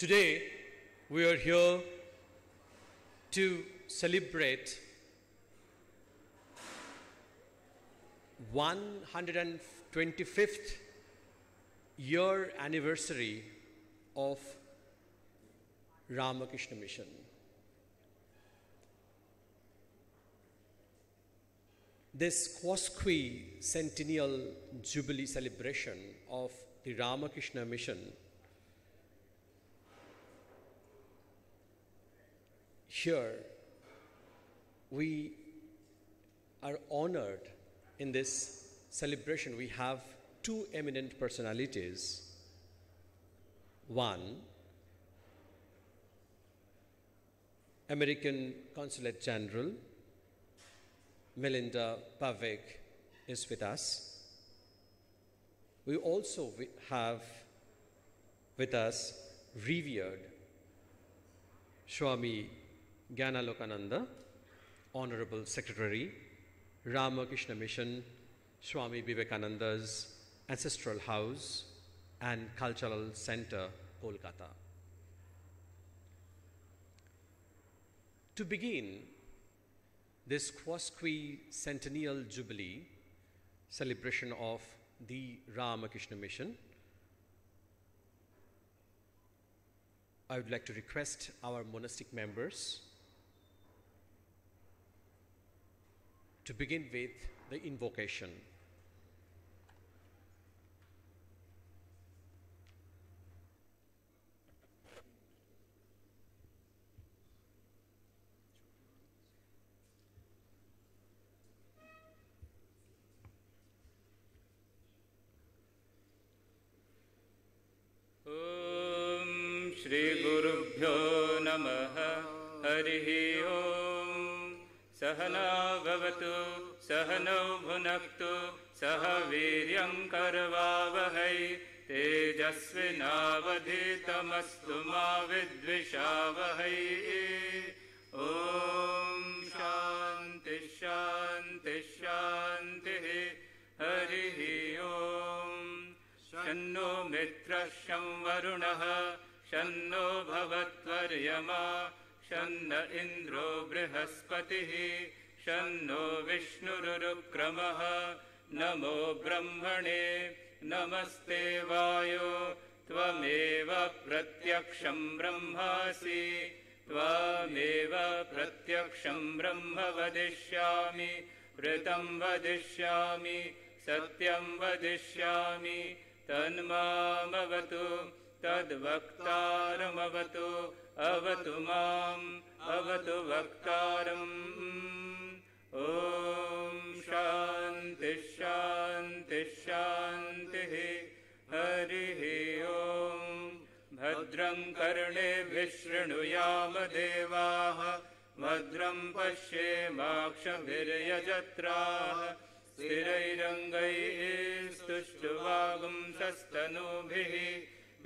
Today, we are here to celebrate 125th year anniversary of Ramakrishna Mission. This Quasqui Centennial Jubilee celebration of the Ramakrishna Mission here we are honored in this celebration. We have two eminent personalities. One, American Consulate General Melinda Pavek is with us. We also have with us revered Swami Gyanalokananda, Honorable Secretary, Ramakrishna Mission, Swami Vivekananda's Ancestral House and Cultural Center, Kolkata. To begin this Quasqui Centennial Jubilee celebration of the Ramakrishna Mission, I would like to request our monastic members to begin with the invocation. तेजस्विनावधितमस्तु मा विद्विषावहै। ॐ शान्तिः शान्तिः शान्तिः। हरिः ॐ शन्नो मित्रः शं वरुणः। शन्नो भवत्वर्यमा। शन्न इन्द्रो बृहस्पतिः। शन्नो विष्णुरुक्रमः नमो ब्रह्मणे। नमस्ते वायो त्वमेव प्रत्यक्षं ब्रह्मासि, त्वामेव प्रत्यक्षं ब्रह्म वदिष्यामि, ऋतं वदिष्यामि, सत्यं वदिष्यामि, तन्मामवतु, तद्वक्तारमवतु, अवतु माम्, अवतु वक्तारम्। ॐ शान्तिः शान्तिः हरिः। ॐ भद्रं कर्णेभिः शृणुयाम देवाः भद्रं पश्येमाक्षभिर्यजत्राः स्थिरैरङ्गैस्तुष्टुवागुंसस्तनूभिः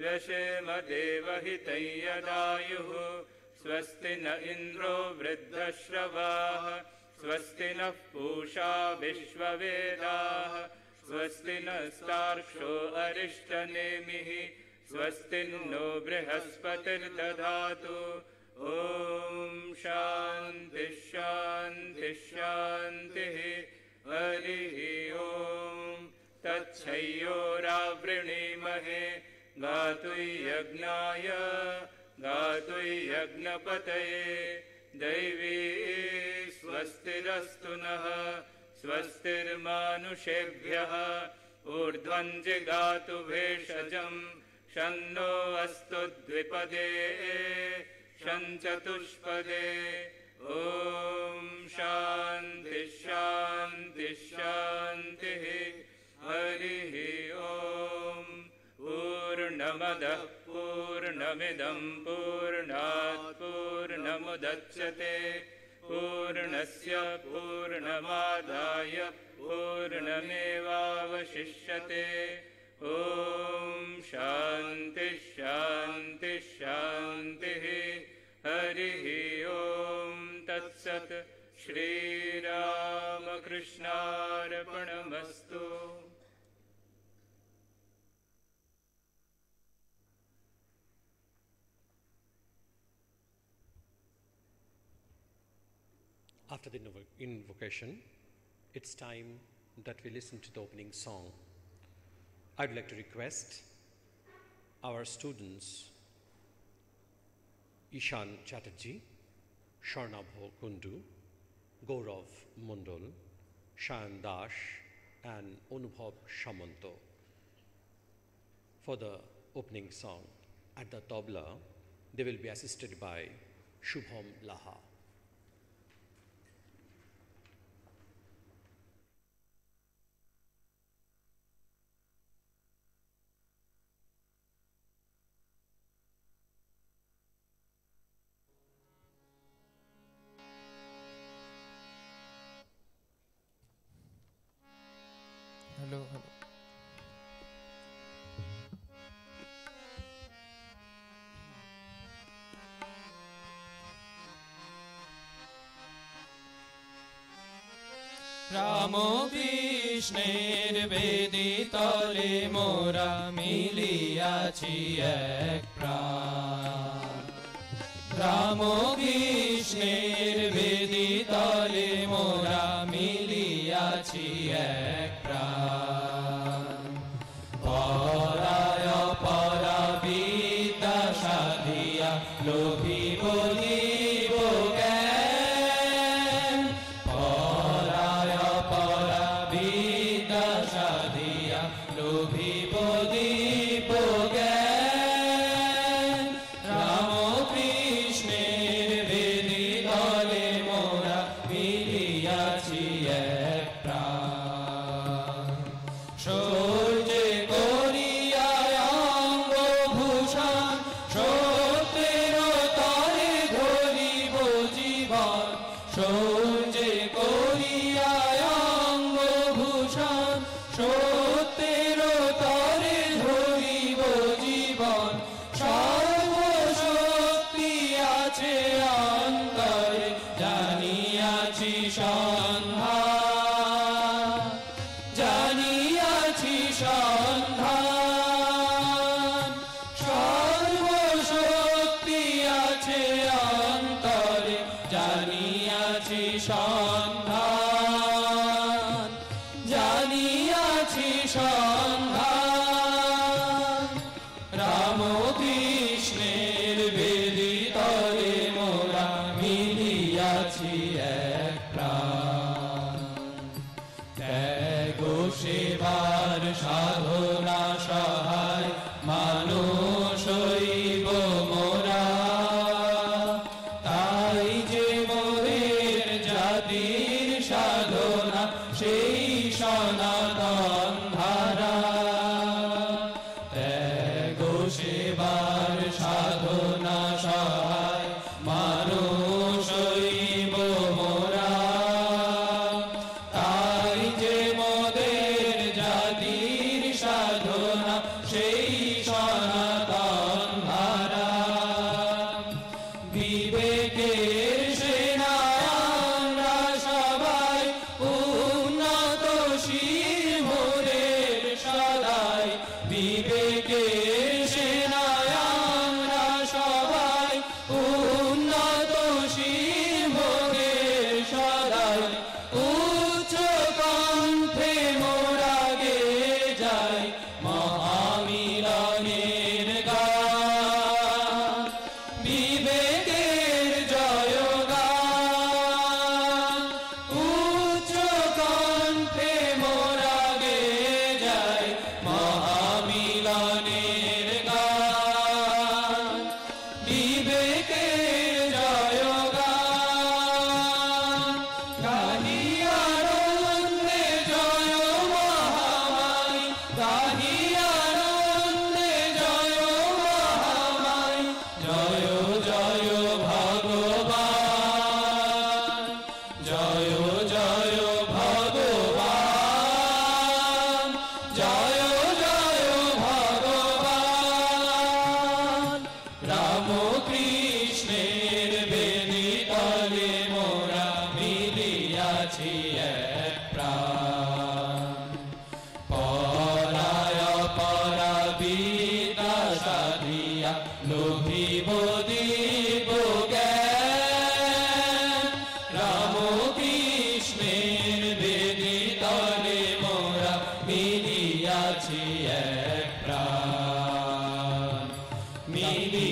व्यशेम देवहितं यदायुः। स्वस्ति न इन्द्रो वृद्धश्रवाः स्वस्ति नः पूषा विश्ववेदाः। स्वस्ति नस्तार्क्ष्यो अरिष्टनेमिः स्वस्तिन्नो बृहस्पतिर्दधातु। ॐ ओ शांति शांति शांति हरि ओ गातु यज्ञाय। गातु यज्ञपतये। दैवी स्वस्तिरस्तु नः। स्वस्तिर्मानुषेभ्यः। ऊर्ध्वञ्जिगातु भेषजम् शन्नो अस्तु द्विपदे शञ्चतुष्पदे। ॐ शान्तिः शान्तिः शान्तिः। हरिः ॐ। पूर्णमदः पूर्णमिदं पूर्णात् पूर्णमुदच्यते पूर्णस्य पूर्णमादाय पूर्णमेवावशिष्यते ॐ शान्ति शान्ति शान्तिः हरिः ॐ तत्सत् श्रीरामकृष्णार्पणमस्तु After the invocation, it's time that we listen to the opening song. I would like to request our students Ishan Chatterjee, Sharnabho Kundu, Gaurav Mundal, Shayan Dash, and Onubhav Shamanto for the opening song. At the tabla, they will be assisted by Shubham Laha. नमो तले मोरा मिलिया छियै।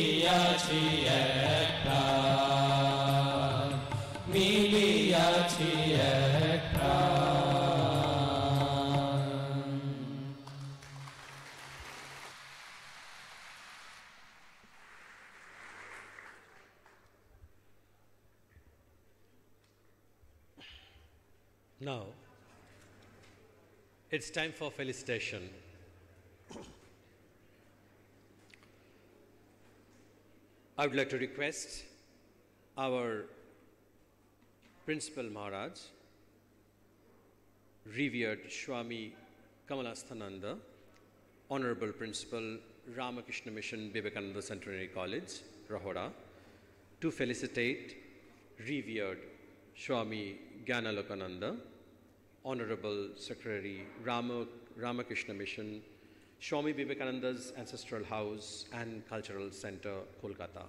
মিলিয়াছি একটা মিলিয়াছি একটা Now, it's time for felicitation. I would like to request our Principal Maharaj, revered Swami Kamalasthananda, Honorable Principal Ramakrishna Mission Vivekananda Centenary College, Rahara, to felicitate revered Swami Gyanalokananda, Honorable Secretary Rama, Ramakrishna Mission, Swami Vivekananda's Ancestral House and Cultural Center, Kolkata.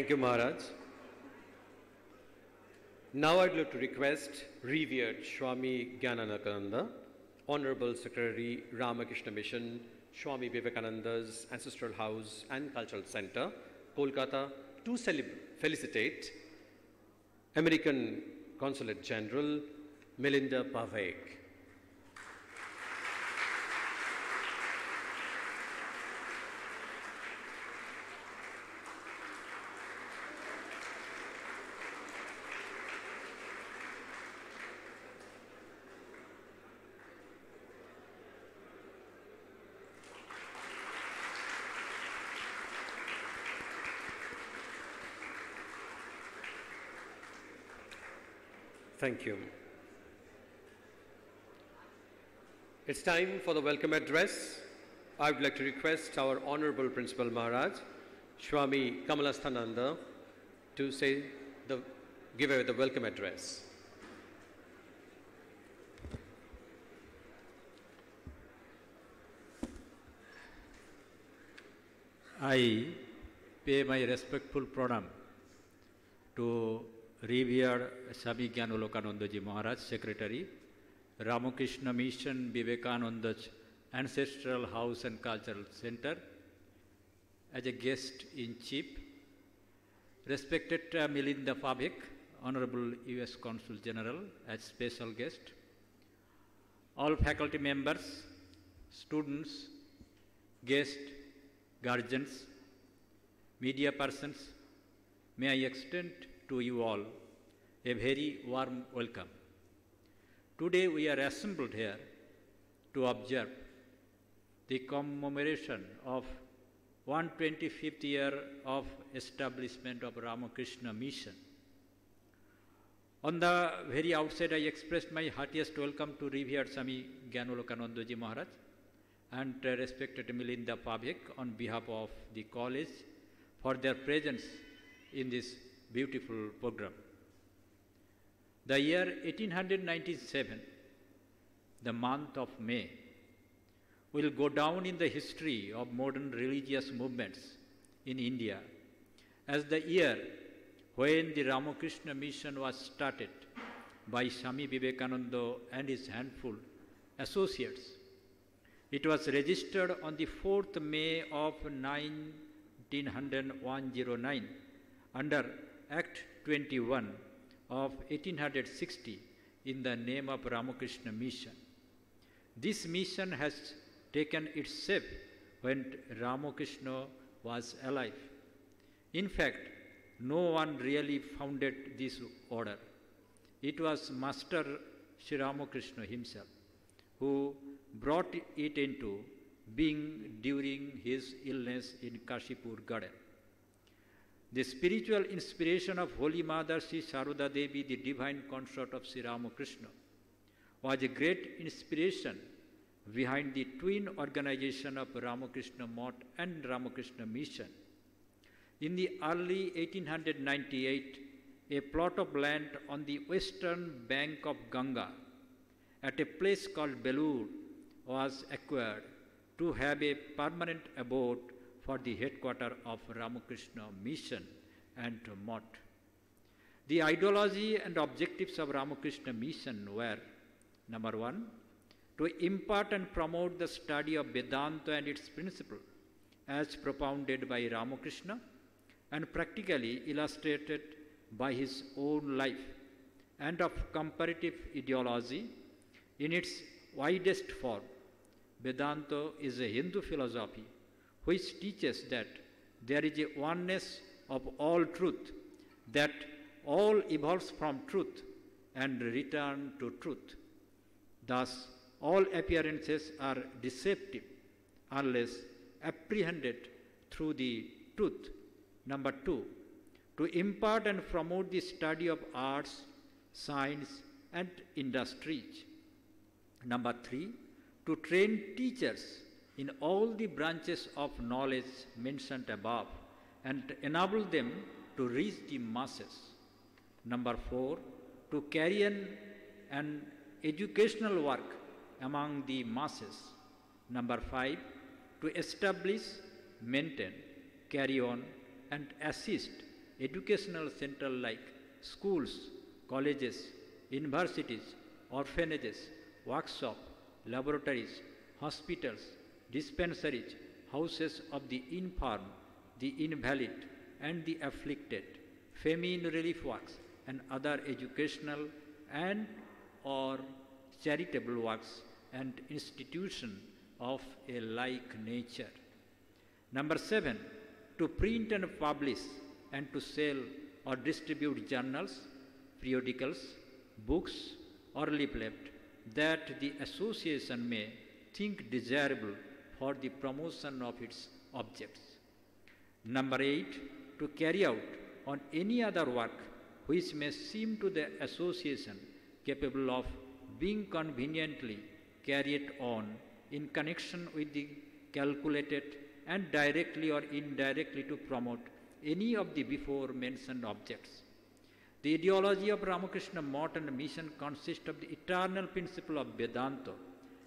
Thank you, Maharaj. Now I'd like to request revered Swami Gyanalokananda, Honorable Secretary Ramakrishna Mission, Swami Vivekananda's Ancestral House and Cultural Center, Kolkata, to felicitate American Consulate General Melinda Pavek. Thank you. It's time for the welcome address. I would like to request our Honorable Principal Maharaj, Swami Kamalasthananda, to say the, give away the welcome address. I pay my respectful pranam to revered Swami Gyanalokanandaji Maharaj, Secretary, Ramakrishna Mission Vivekananda's Ancestral House and Cultural Center, as a guest in chief, respected uh, Melinda Pavek, Honorable U.S. Consul General, as special guest, all faculty members, students, guests, guardians, media persons, may I extend to you all a very warm welcome. Today we are assembled here to observe the commemoration of 125th year of establishment of Ramakrishna Mission. On the very outset, I expressed my heartiest welcome to revered Swami Gyanalokanandaji Maharaj and respected Melinda Pavek on behalf of the college for their presence in this beautiful program. The year 1897, the month of May, will go down in the history of modern religious movements in India as the year when the Ramakrishna mission was started by Swami Vivekananda and his handful associates. It was registered on the 4th May of 1909 under Act 21 of 1860 in the name of Ramakrishna Mission. This mission has taken its shape when Ramakrishna was alive. In fact, no one really founded this order. It was Master Sri Ramakrishna himself who brought it into being during his illness in Kashipur garden. The spiritual inspiration of Holy Mother Sri Sarada Devi, the divine consort of Sri Ramakrishna, was a great inspiration behind the twin organization of Ramakrishna Math and Ramakrishna Mission. In the early 1898, a plot of land on the western bank of Ganga at a place called Belur was acquired to have a permanent abode for the headquarters of Ramakrishna Mission and Math. The ideology and objectives of Ramakrishna Mission were number one, to impart and promote the study of Vedanta and its principle as propounded by Ramakrishna and practically illustrated by his own life and of comparative ideology in its widest form. Vedanta is a Hindu philosophy which teaches that there is a oneness of all truth, that all evolves from truth and return to truth. Thus, all appearances are deceptive unless apprehended through the truth. Number two, to impart and promote the study of arts, science, and industries. Number three, to train teachers in all the branches of knowledge mentioned above and enable them to reach the masses. Number four, to carry on an educational work among the masses. Number five, to establish, maintain, carry on, and assist educational centers like schools, colleges, universities, orphanages, workshops, laboratories, hospitals, dispensaries, houses of the infirm, the invalid, and the afflicted, famine relief works, and other educational and or charitable works and institutions of a like nature. Number seven, to print and publish and to sell or distribute journals, periodicals, books, or leaflet that the association may think desirable for the promotion of its objects. Number eight, to carry out on any other work which may seem to the association capable of being conveniently carried on in connection with the calculated and directly or indirectly to promote any of the before mentioned objects. The ideology of Ramakrishna Math and mission consists of the eternal principle of Vedanta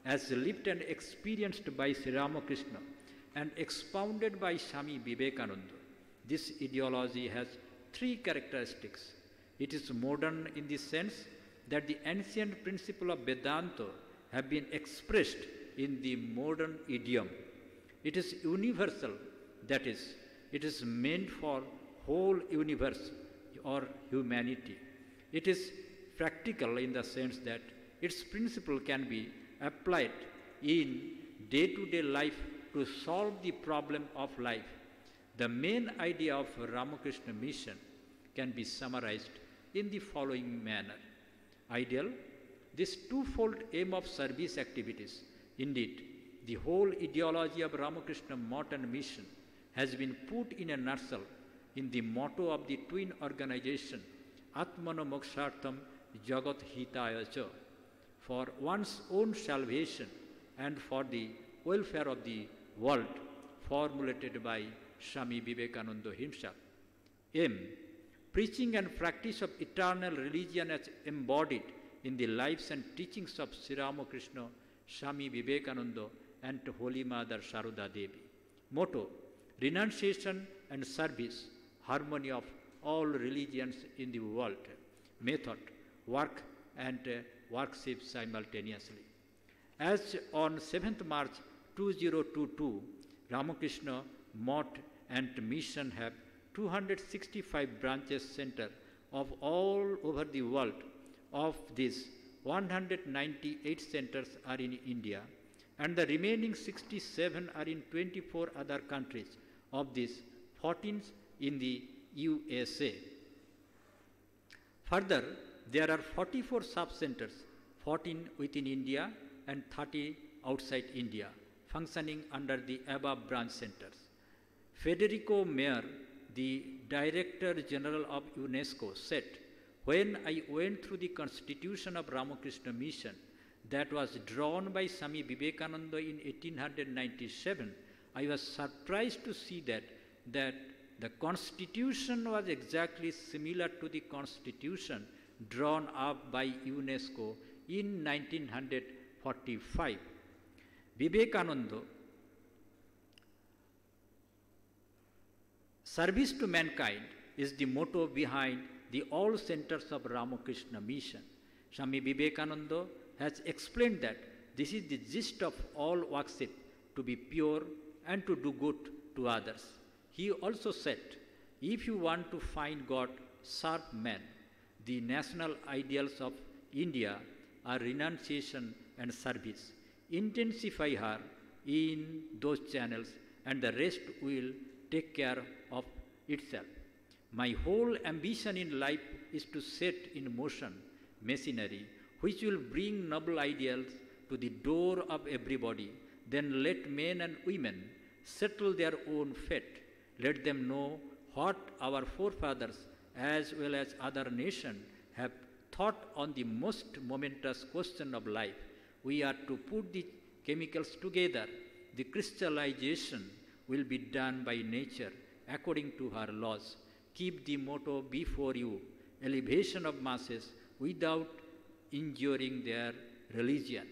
as lived and experienced by Sri Ramakrishna and expounded by Swami Vivekananda. This ideology has three characteristics. It is modern in the sense that the ancient principle of Vedanta have been expressed in the modern idiom. It is universal, that is, it is meant for whole universe or humanity. It is practical in the sense that its principle can be applied in day-to-day life to solve the problem of life. The main idea of Ramakrishna mission can be summarized in the following manner. Ideal, this twofold aim of service activities, indeed, the whole ideology of Ramakrishna and mission has been put in a nutshell in the motto of the twin organization Atmano Mokshartham Jagat Hitaya Cha for one's own salvation and for the welfare of the world formulated by Swami Vivekananda himself. M. Preaching and practice of eternal religion as embodied in the lives and teachings of Sri Ramakrishna, Swami Vivekananda and Holy Mother Sarada Devi. Motto renunciation and service, harmony of all religions in the world. Method work and worship simultaneously. As on 7th March 2022, Ramakrishna Math and Mission have 265 branches center of all over the world. Of these, 198 centers are in India and the remaining 67 are in 24 other countries. Of these, 14 in the USA. Further, there are 44 sub-centers, 14 within India and 30 outside India, functioning under the above branch centers. Federico Mayor, the Director General of UNESCO, said, When I went through the constitution of Ramakrishna Mission that was drawn by Swami Vivekananda in 1897, I was surprised to see that, that The constitution was exactly similar to the constitution drawn up by UNESCO in 1945. Vivekananda Service to mankind is the motto behind the all centers of Ramakrishna mission. Swami Vivekananda has explained that this is the gist of all worship to be pure and to do good to others. He also said, if you want to find God, serve men. The national ideals of India are renunciation and service. Intensify her in those channels, and the rest will take care of itself. My whole ambition in life is to set in motion machinery which will bring noble ideals to the door of everybody. Then let men and women settle their own fate. Let them know what our forefathers as well as other nations have thought on the most momentous question of life. We are to put the chemicals together. The crystallization will be done by nature according to her laws. Keep the motto before you elevation of masses without injuring their religion.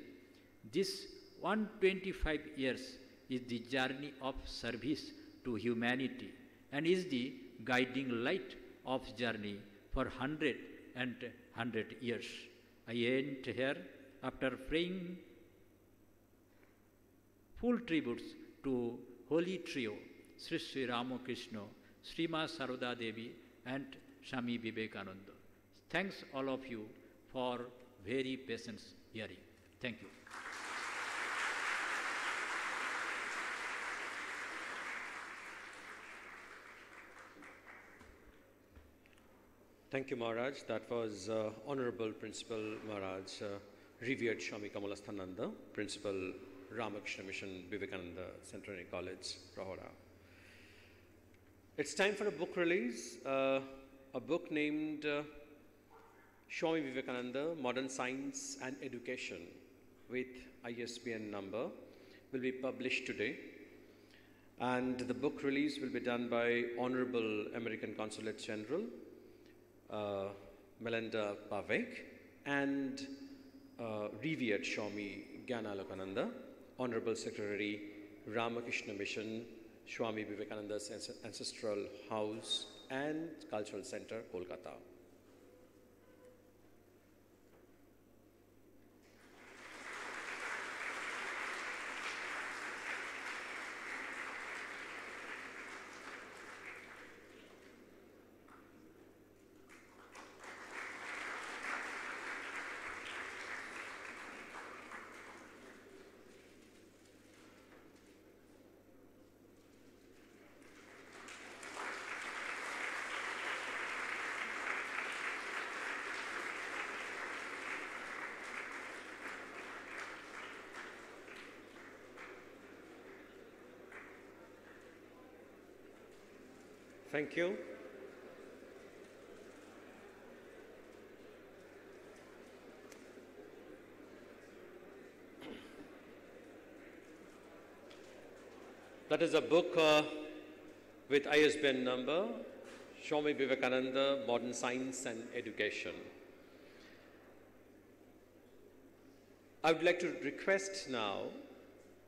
This 125 years is the journey of service to humanity and is the guiding light of journey for hundred and hundred years. I end here after praying full tributes to Holy Trio, Sri Sri Ramakrishna, Srima Sarada Devi and Swami Vivekananda. Thanks all of you for very patient hearing. Thank you. Thank you, Maharaj. That was uh, Honorable Principal Maharaj, uh, revered Swami Kamalasthananda, Principal Ramakrishna Mission Vivekananda Centenary College, Rahara. It's time for a book release, uh, a book named uh, Swami Vivekananda, Modern Science and Education with ISBN number will be published today. And the book release will be done by Honorable American Consulate General Melinda Pavek and uh, revered Swami Gyanalokananda, Honorable Secretary Ramakrishna Mission, Swami Vivekananda's Ancestral House and Cultural Center, Kolkata. Thank you. That is a book uh, with ISBN number, Swami Vivekananda, Modern Science and Education. I would like to request now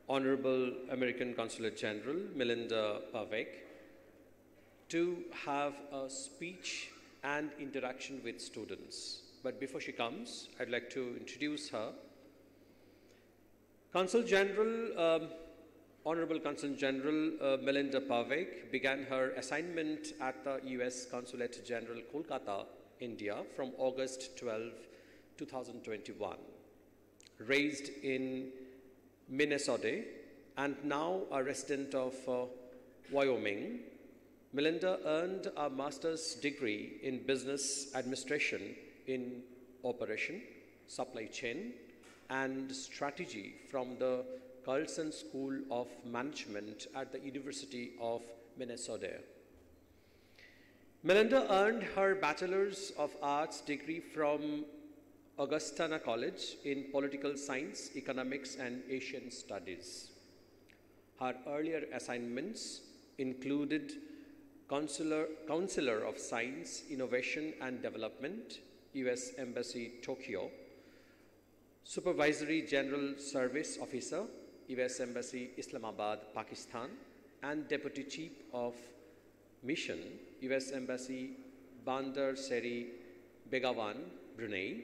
Honorable American Consulate General Melinda Pavek to have a speech and interaction with students. But before she comes, I'd like to introduce her. Consul General, um, Honorable Consul General uh, Melinda Pavek began her assignment at the US Consulate General, Kolkata, India from August 12, 2021. Raised in Minnesota and now a resident of uh, Wyoming, Melinda earned a master's degree in business administration in operation, supply chain, and strategy from the Carlson School of Management at the University of Minnesota. Melinda earned her Bachelor's of Arts degree from Augustana College in Political Science, Economics, and Asian Studies. Her earlier assignments included Counselor, Counselor of Science, Innovation and Development, US Embassy Tokyo, Supervisory General Service Officer, US Embassy Islamabad, Pakistan, and Deputy Chief of Mission, US Embassy Bandar Seri Begawan, Brunei.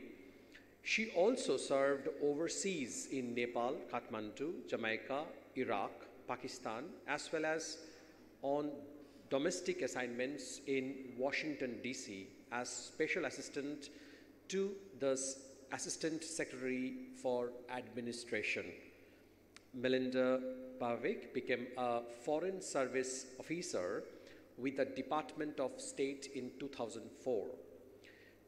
She also served overseas in Nepal, Kathmandu, Jamaica, Iraq, Pakistan, as well as on domestic assignments in Washington, D.C. as Special Assistant to the Assistant Secretary for Administration. Melinda Pavek became a Foreign Service Officer with the Department of State in 2004.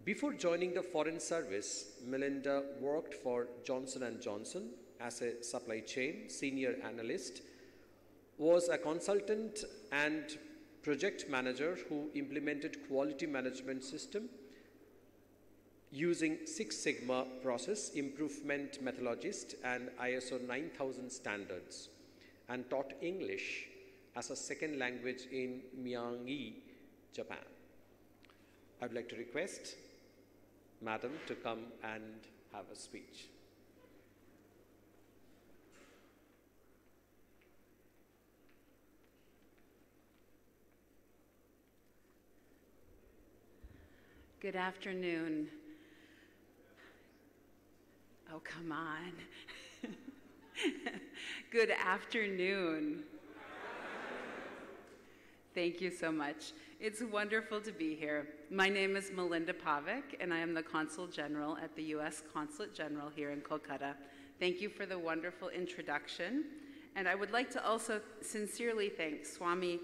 Before joining the Foreign Service, Melinda worked for Johnson & Johnson as a supply chain senior analyst, was a consultant and project manager who implemented quality management system using Six Sigma process improvement methodologist and ISO 9000 standards and taught English as a second language in Myanmar, Japan. I would like to request Madam to come and have a speech. Good afternoon. Oh, come on. Good afternoon. Thank you so much. It's wonderful to be here. My name is Melinda Pavek, and I am the Consul General at the U.S. Consulate General here in Kolkata. Thank you for the wonderful introduction. And I would like to also sincerely thank Swami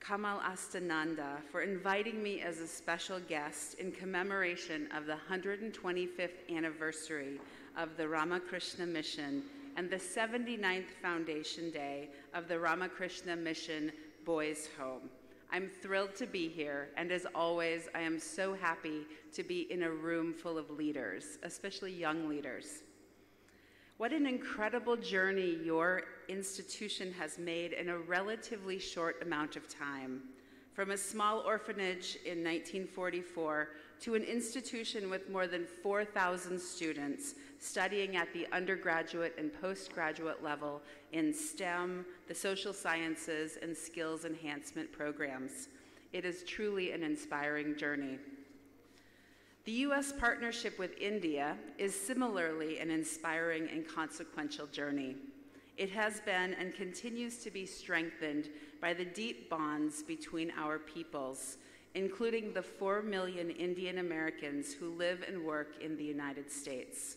Kamalasthananda for inviting me as a special guest in commemoration of the 125th anniversary of the Ramakrishna Mission and the 79th Foundation Day of the Ramakrishna Mission Boys Home. I'm thrilled to be here, and as always, I am so happy to be in a room full of leaders, especially young leaders. What an incredible journey your institution has made in a relatively short amount of time. From a small orphanage in 1944 to an institution with more than 4,000 students studying at the undergraduate and postgraduate level in STEM, the social sciences, and skills enhancement programs. It is truly an inspiring journey. The U.S. partnership with India is similarly an inspiring and consequential journey. It has been and continues to be strengthened by the deep bonds between our peoples, including the 4 million Indian Americans who live and work in the United States.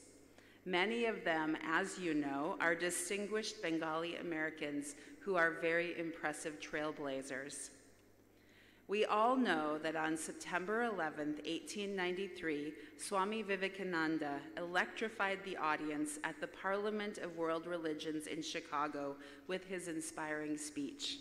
Many of them, as you know, are distinguished Bengali Americans who are very impressive trailblazers. We all know that on September 11, 1893, Swami Vivekananda electrified the audience at the Parliament of World Religions in Chicago with his inspiring speech.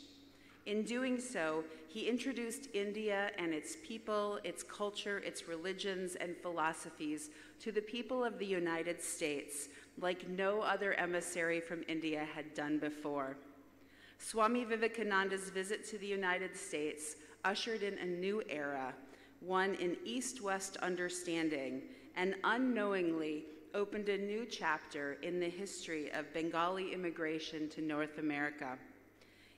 In doing so, he introduced India and its people, its culture, its religions, and philosophies to the people of the United States like no other emissary from India had done before. Swami Vivekananda's visit to the United States ushered in a new era, one in East West understanding, and unknowingly opened a new chapter in the history of Bengali immigration to North America.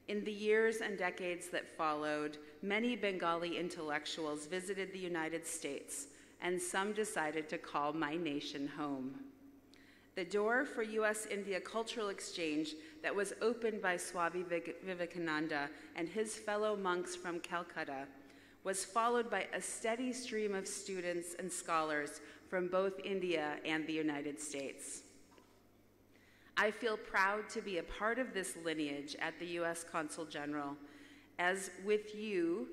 In the years and decades that followed, many Bengali intellectuals visited the United States, and some decided to call my nation home. The door for US India cultural exchange that was opened by Swami Vivekananda and his fellow monks from Calcutta was followed by a steady stream of students and scholars from both India and the United States. I feel proud to be a part of this lineage at the US Consul General, as with you,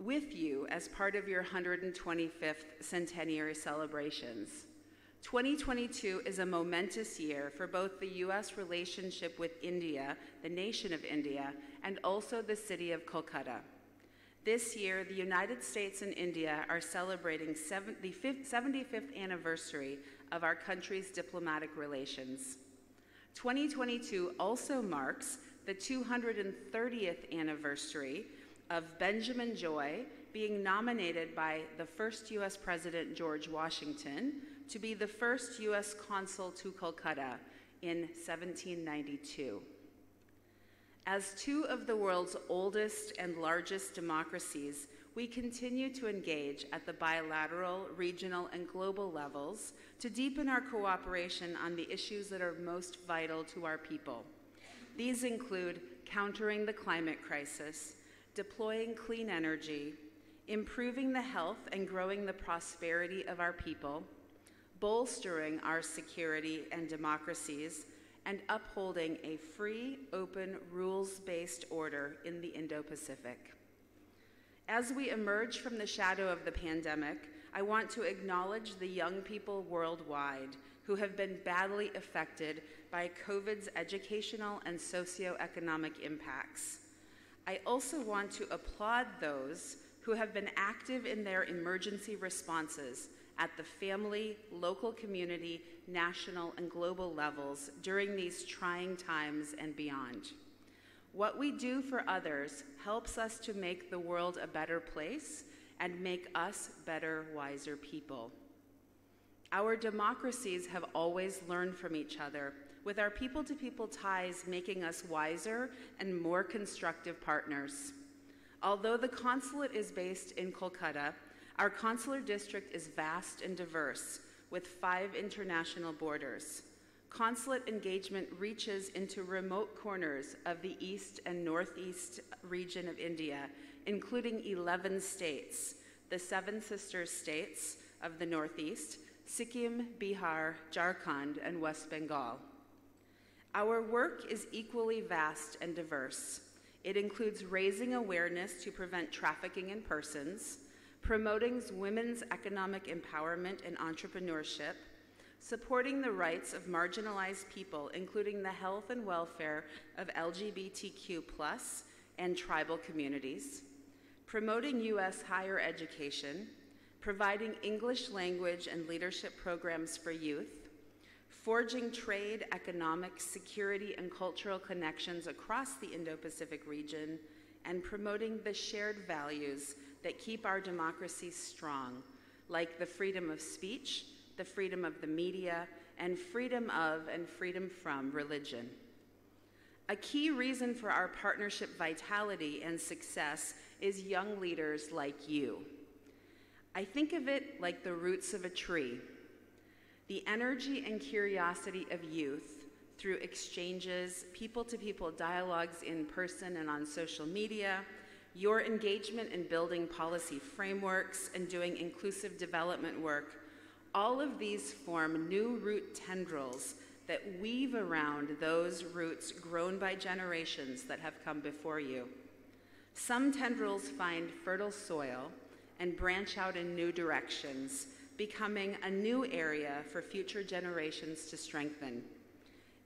with you as part of your 125th centenary celebrations. 2022 is a momentous year for both the U.S. relationship with India, the nation of India, and also the city of Kolkata. This year, the United States and India are celebrating the 75th anniversary of our country's diplomatic relations. 2022 also marks the 230th anniversary of Benjamin Joy being nominated by the first U.S. President George Washington to be the first U.S. consul to Kolkata in 1792. As two of the world's oldest and largest democracies, we continue to engage at the bilateral, regional, and global levels to deepen our cooperation on the issues that are most vital to our people. These include countering the climate crisis, deploying clean energy, improving the health and growing the prosperity of our people, bolstering our security and democracies, and upholding a free, open, rules based order in the Indo Pacific. As we emerge from the shadow of the pandemic, I want to acknowledge the young people worldwide who have been badly affected by COVID's educational and socioeconomic impacts. I also want to applaud those who have been active in their emergency responses at the family, local community, national, and global levels during these trying times and beyond. What we do for others helps us to make the world a better place and make us better, wiser people. Our democracies have always learned from each other, with our people to people ties making us wiser and more constructive partners. Although the consulate is based in Kolkata, our consular district is vast and diverse, with five international borders. Consulate engagement reaches into remote corners of the east and northeast region of India, including 11 states, the seven sisters states of the northeast, Sikkim, Bihar, Jharkhand, and West Bengal. Our work is equally vast and diverse. It includes raising awareness to prevent trafficking in persons, promoting women's economic empowerment and entrepreneurship, supporting the rights of marginalized people, including the health and welfare of LGBTQ and tribal communities, promoting U.S. higher education, providing English language and leadership programs for youth, forging trade, economic, security, and cultural connections across the Indo Pacific region, and promoting the shared values that keep our democracy strong, like the freedom of speech, the freedom of the media, and freedom of and freedom from religion. A key reason for our partnership vitality and success is young leaders like you. I think of it like the roots of a tree. The energy and curiosity of youth through exchanges, people to people dialogues in person and on social media, your engagement in building policy frameworks and doing inclusive development work, all of these form new root tendrils that weave around those roots grown by generations that have come before you. Some tendrils find fertile soil and branch out in new directions, becoming a new area for future generations to strengthen.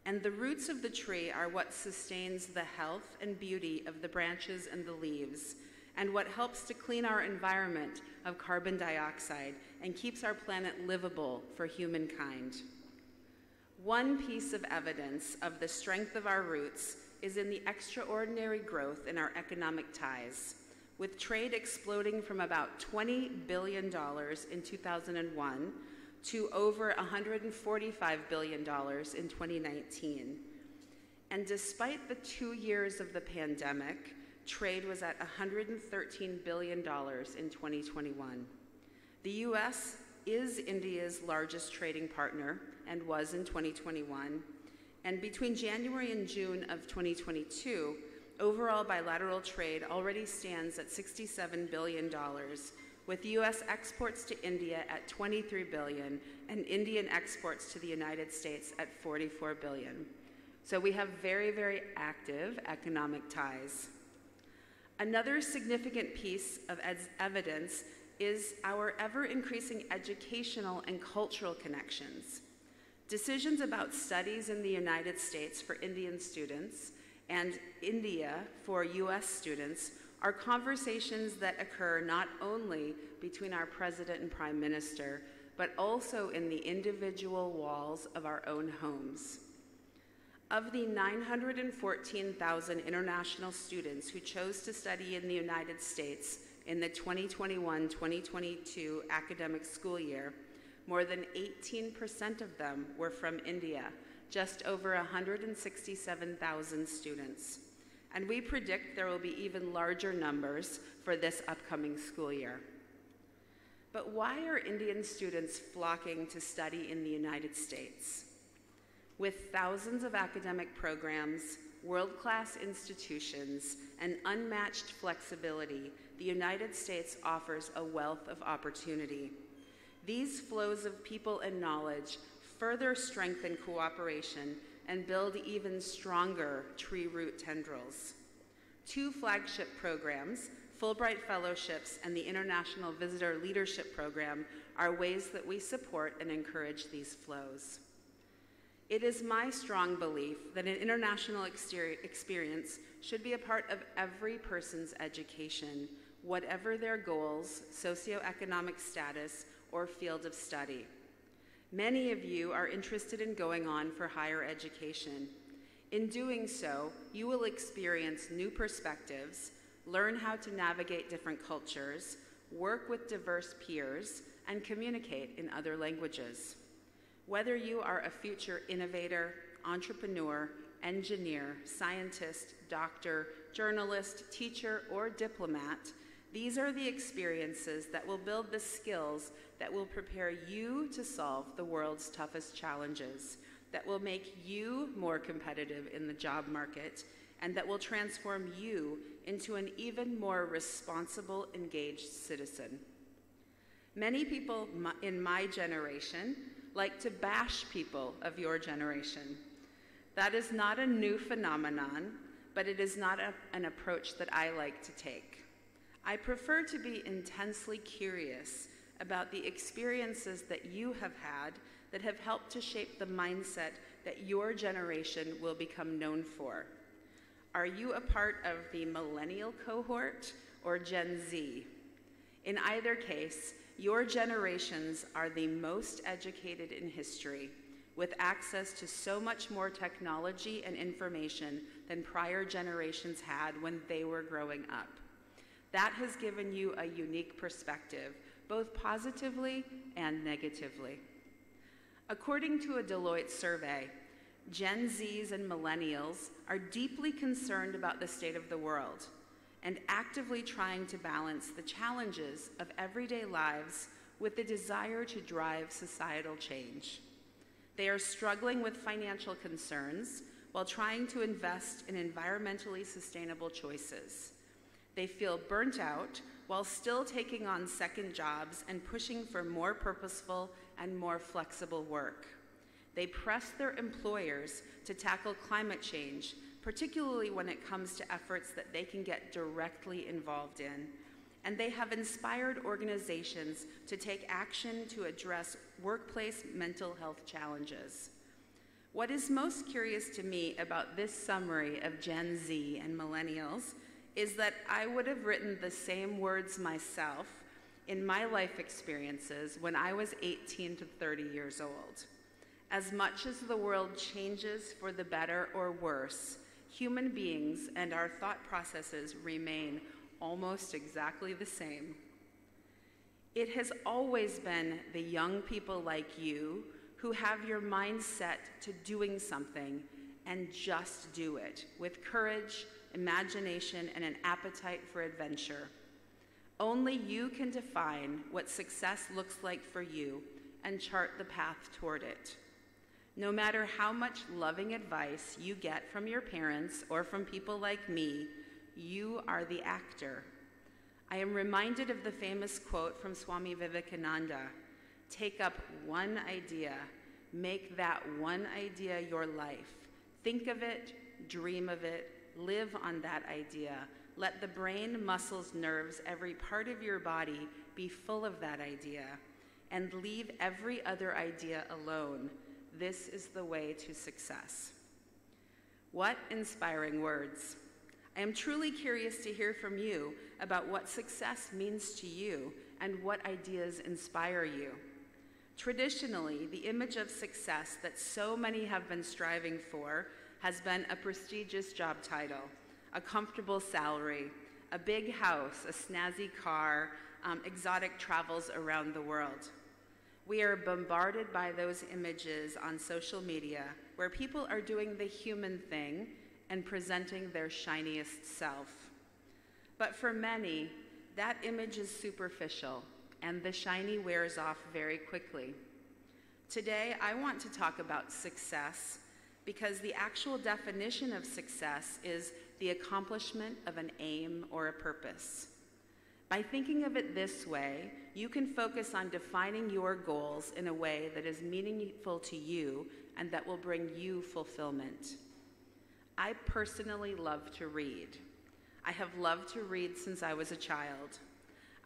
And the roots of the tree are what sustains the health and beauty of the branches and the leaves, and what helps to clean our environment of carbon dioxide and keeps our planet livable for humankind. One piece of evidence of the strength of our roots is in the extraordinary growth in our economic ties, with trade exploding from about $20 billion in 2001 to over $145 billion in 2019. And despite the two years of the pandemic, trade was at $113 billion in 2021. The US is India's largest trading partner and was in 2021. And between January and June of 2022, overall bilateral trade already stands at $67 billion with US exports to India at 23 billion and Indian exports to the United States at 44 billion. So we have very, very active economic ties. Another significant piece of evidence is our ever increasing educational and cultural connections. Decisions about studies in the United States for Indian students and India for US students are conversations that occur not only between our president and prime minister, but also in the individual walls of our own homes. Of the 914,000 international students who chose to study in the United States in the 2021 2022 academic school year, more than 18% of them were from India, just over 167,000 students. And we predict there will be even larger numbers for this upcoming school year. But why are Indian students flocking to study in the United States? With thousands of academic programs, world class institutions, and unmatched flexibility, the United States offers a wealth of opportunity. These flows of people and knowledge further strengthen cooperation and build even stronger tree root tendrils. Two flagship programs, Fulbright Fellowships and the International Visitor Leadership Program, are ways that we support and encourage these flows. It is my strong belief that an international experience should be a part of every person's education, whatever their goals, socioeconomic status, or field of study. Many of you are interested in going on for higher education. In doing so, you will experience new perspectives, learn how to navigate different cultures, work with diverse peers, and communicate in other languages. Whether you are a future innovator, entrepreneur, engineer, scientist, doctor, journalist, teacher, or diplomat, these are the experiences that will build the skills that will prepare you to solve the world's toughest challenges, that will make you more competitive in the job market, and that will transform you into an even more responsible, engaged citizen. Many people in my generation like to bash people of your generation. That is not a new phenomenon, but it is not a, an approach that I like to take. I prefer to be intensely curious about the experiences that you have had that have helped to shape the mindset that your generation will become known for. Are you a part of the millennial cohort or Gen Z? In either case, your generations are the most educated in history, with access to so much more technology and information than prior generations had when they were growing up. That has given you a unique perspective, both positively and negatively. According to a Deloitte survey, Gen Zs and millennials are deeply concerned about the state of the world and actively trying to balance the challenges of everyday lives with the desire to drive societal change. They are struggling with financial concerns while trying to invest in environmentally sustainable choices. They feel burnt out while still taking on second jobs and pushing for more purposeful and more flexible work. They press their employers to tackle climate change, particularly when it comes to efforts that they can get directly involved in. And they have inspired organizations to take action to address workplace mental health challenges. What is most curious to me about this summary of Gen Z and millennials is that I would have written the same words myself in my life experiences when I was 18 to 30 years old. As much as the world changes for the better or worse, human beings and our thought processes remain almost exactly the same. It has always been the young people like you who have your mindset to doing something and just do it with courage, imagination, and an appetite for adventure. Only you can define what success looks like for you and chart the path toward it. No matter how much loving advice you get from your parents or from people like me, you are the actor. I am reminded of the famous quote from Swami Vivekananda Take up one idea, make that one idea your life. Think of it, dream of it, live on that idea. Let the brain, muscles, nerves, every part of your body be full of that idea, and leave every other idea alone. This is the way to success. What inspiring words! I am truly curious to hear from you about what success means to you and what ideas inspire you. Traditionally, the image of success that so many have been striving for has been a prestigious job title, a comfortable salary, a big house, a snazzy car, um, exotic travels around the world. We are bombarded by those images on social media where people are doing the human thing and presenting their shiniest self. But for many, that image is superficial and the shiny wears off very quickly. Today, I want to talk about success because the actual definition of success is the accomplishment of an aim or a purpose. By thinking of it this way, you can focus on defining your goals in a way that is meaningful to you and that will bring you fulfillment. I personally love to read. I have loved to read since I was a child.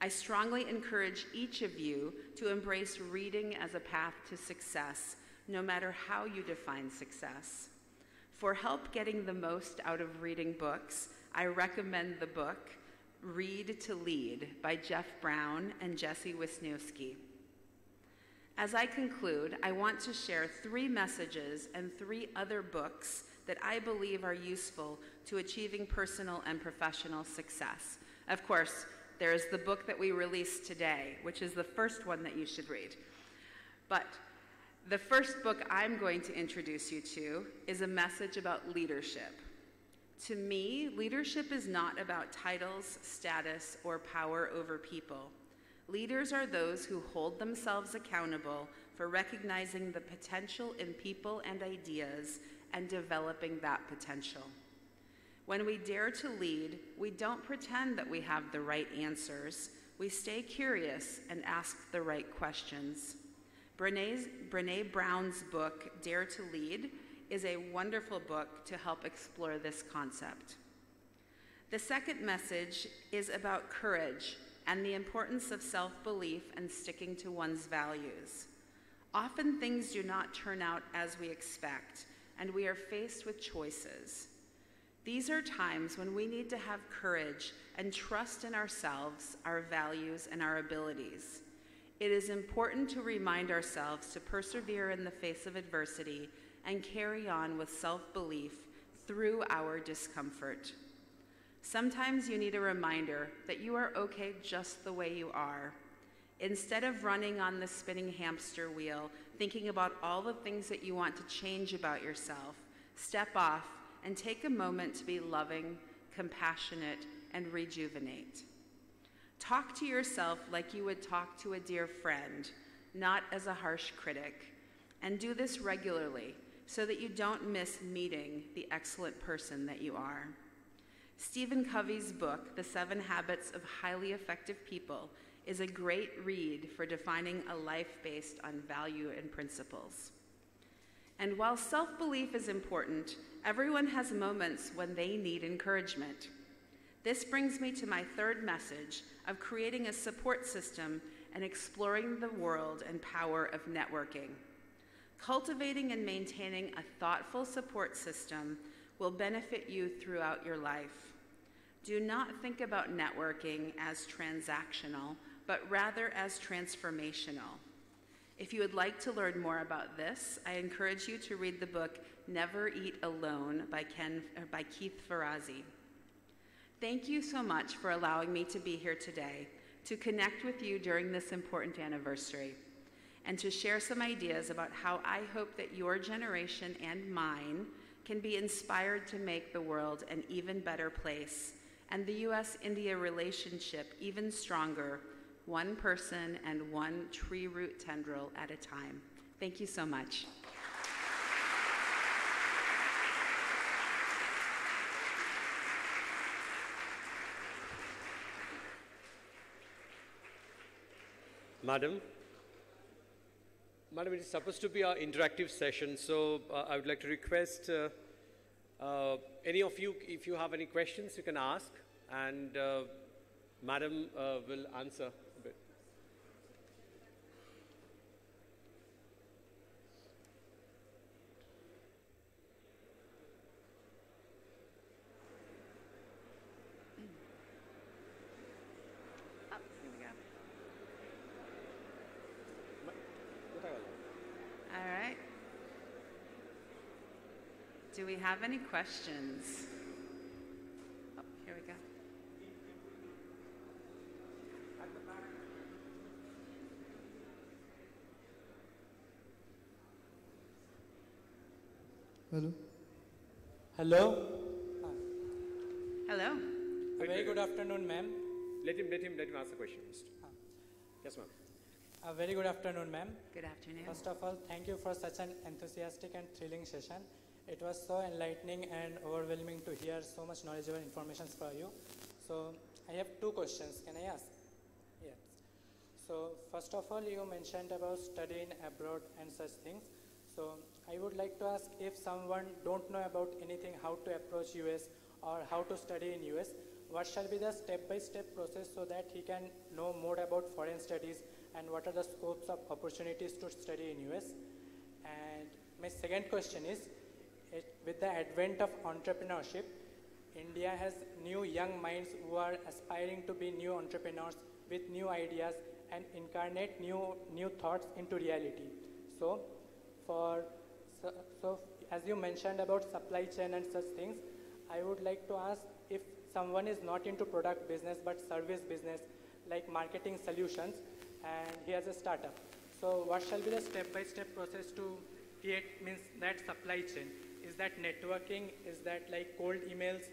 I strongly encourage each of you to embrace reading as a path to success, no matter how you define success. For help getting the most out of reading books, I recommend the book Read to Lead by Jeff Brown and Jesse Wisniewski. As I conclude, I want to share three messages and three other books that I believe are useful to achieving personal and professional success. Of course, there is the book that we released today, which is the first one that you should read. But the first book I'm going to introduce you to is a message about leadership. To me, leadership is not about titles, status, or power over people. Leaders are those who hold themselves accountable for recognizing the potential in people and ideas and developing that potential. When we dare to lead, we don't pretend that we have the right answers. We stay curious and ask the right questions. Brene's, Brene Brown's book, Dare to Lead, is a wonderful book to help explore this concept. The second message is about courage and the importance of self belief and sticking to one's values. Often things do not turn out as we expect, and we are faced with choices. These are times when we need to have courage and trust in ourselves, our values, and our abilities. It is important to remind ourselves to persevere in the face of adversity and carry on with self belief through our discomfort. Sometimes you need a reminder that you are okay just the way you are. Instead of running on the spinning hamster wheel, thinking about all the things that you want to change about yourself, step off and take a moment to be loving, compassionate, and rejuvenate. Talk to yourself like you would talk to a dear friend, not as a harsh critic. And do this regularly so that you don't miss meeting the excellent person that you are. Stephen Covey's book, The Seven Habits of Highly Effective People, is a great read for defining a life based on value and principles. And while self belief is important, everyone has moments when they need encouragement. This brings me to my third message of creating a support system and exploring the world and power of networking. Cultivating and maintaining a thoughtful support system will benefit you throughout your life. Do not think about networking as transactional, but rather as transformational. If you would like to learn more about this, I encourage you to read the book Never Eat Alone by, Ken, by Keith Ferrazzi. Thank you so much for allowing me to be here today to connect with you during this important anniversary and to share some ideas about how I hope that your generation and mine can be inspired to make the world an even better place and the US India relationship even stronger one person and one tree root tendril at a time. Thank you so much. Madam, Madam, it is supposed to be our interactive session, so uh, I would like to request uh, uh, any of you, if you have any questions, you can ask, and uh, Madam uh, will answer. Do we have any questions? Oh, here we go. Hello. Hello. Hello. A very good afternoon, ma'am. Let him, let him, let him ask the question first. Ah. Yes, ma'am. A very good afternoon, ma'am. Good afternoon. First of all, thank you for such an enthusiastic and thrilling session. It was so enlightening and overwhelming to hear so much knowledgeable information from you. So, I have two questions. Can I ask? Yes. So, first of all, you mentioned about studying abroad and such things. So, I would like to ask if someone don't know about anything how to approach US or how to study in US, what shall be the step-by-step process so that he can know more about foreign studies and what are the scopes of opportunities to study in US? And my second question is, with the advent of entrepreneurship, India has new young minds who are aspiring to be new entrepreneurs with new ideas and incarnate new, new thoughts into reality. So, for so, so as you mentioned about supply chain and such things, I would like to ask if someone is not into product business but service business like marketing solutions and he has a startup. So what shall be the step-by-step process to create means that supply chain? Is that networking? Is that like cold emails?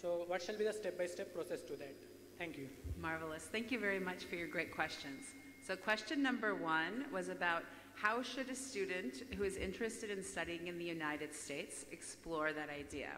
So what shall be the step-by-step process to that? Thank you. Marvelous. Thank you very much for your great questions. So, question number one was about how should a student who is interested in studying in the United States explore that idea?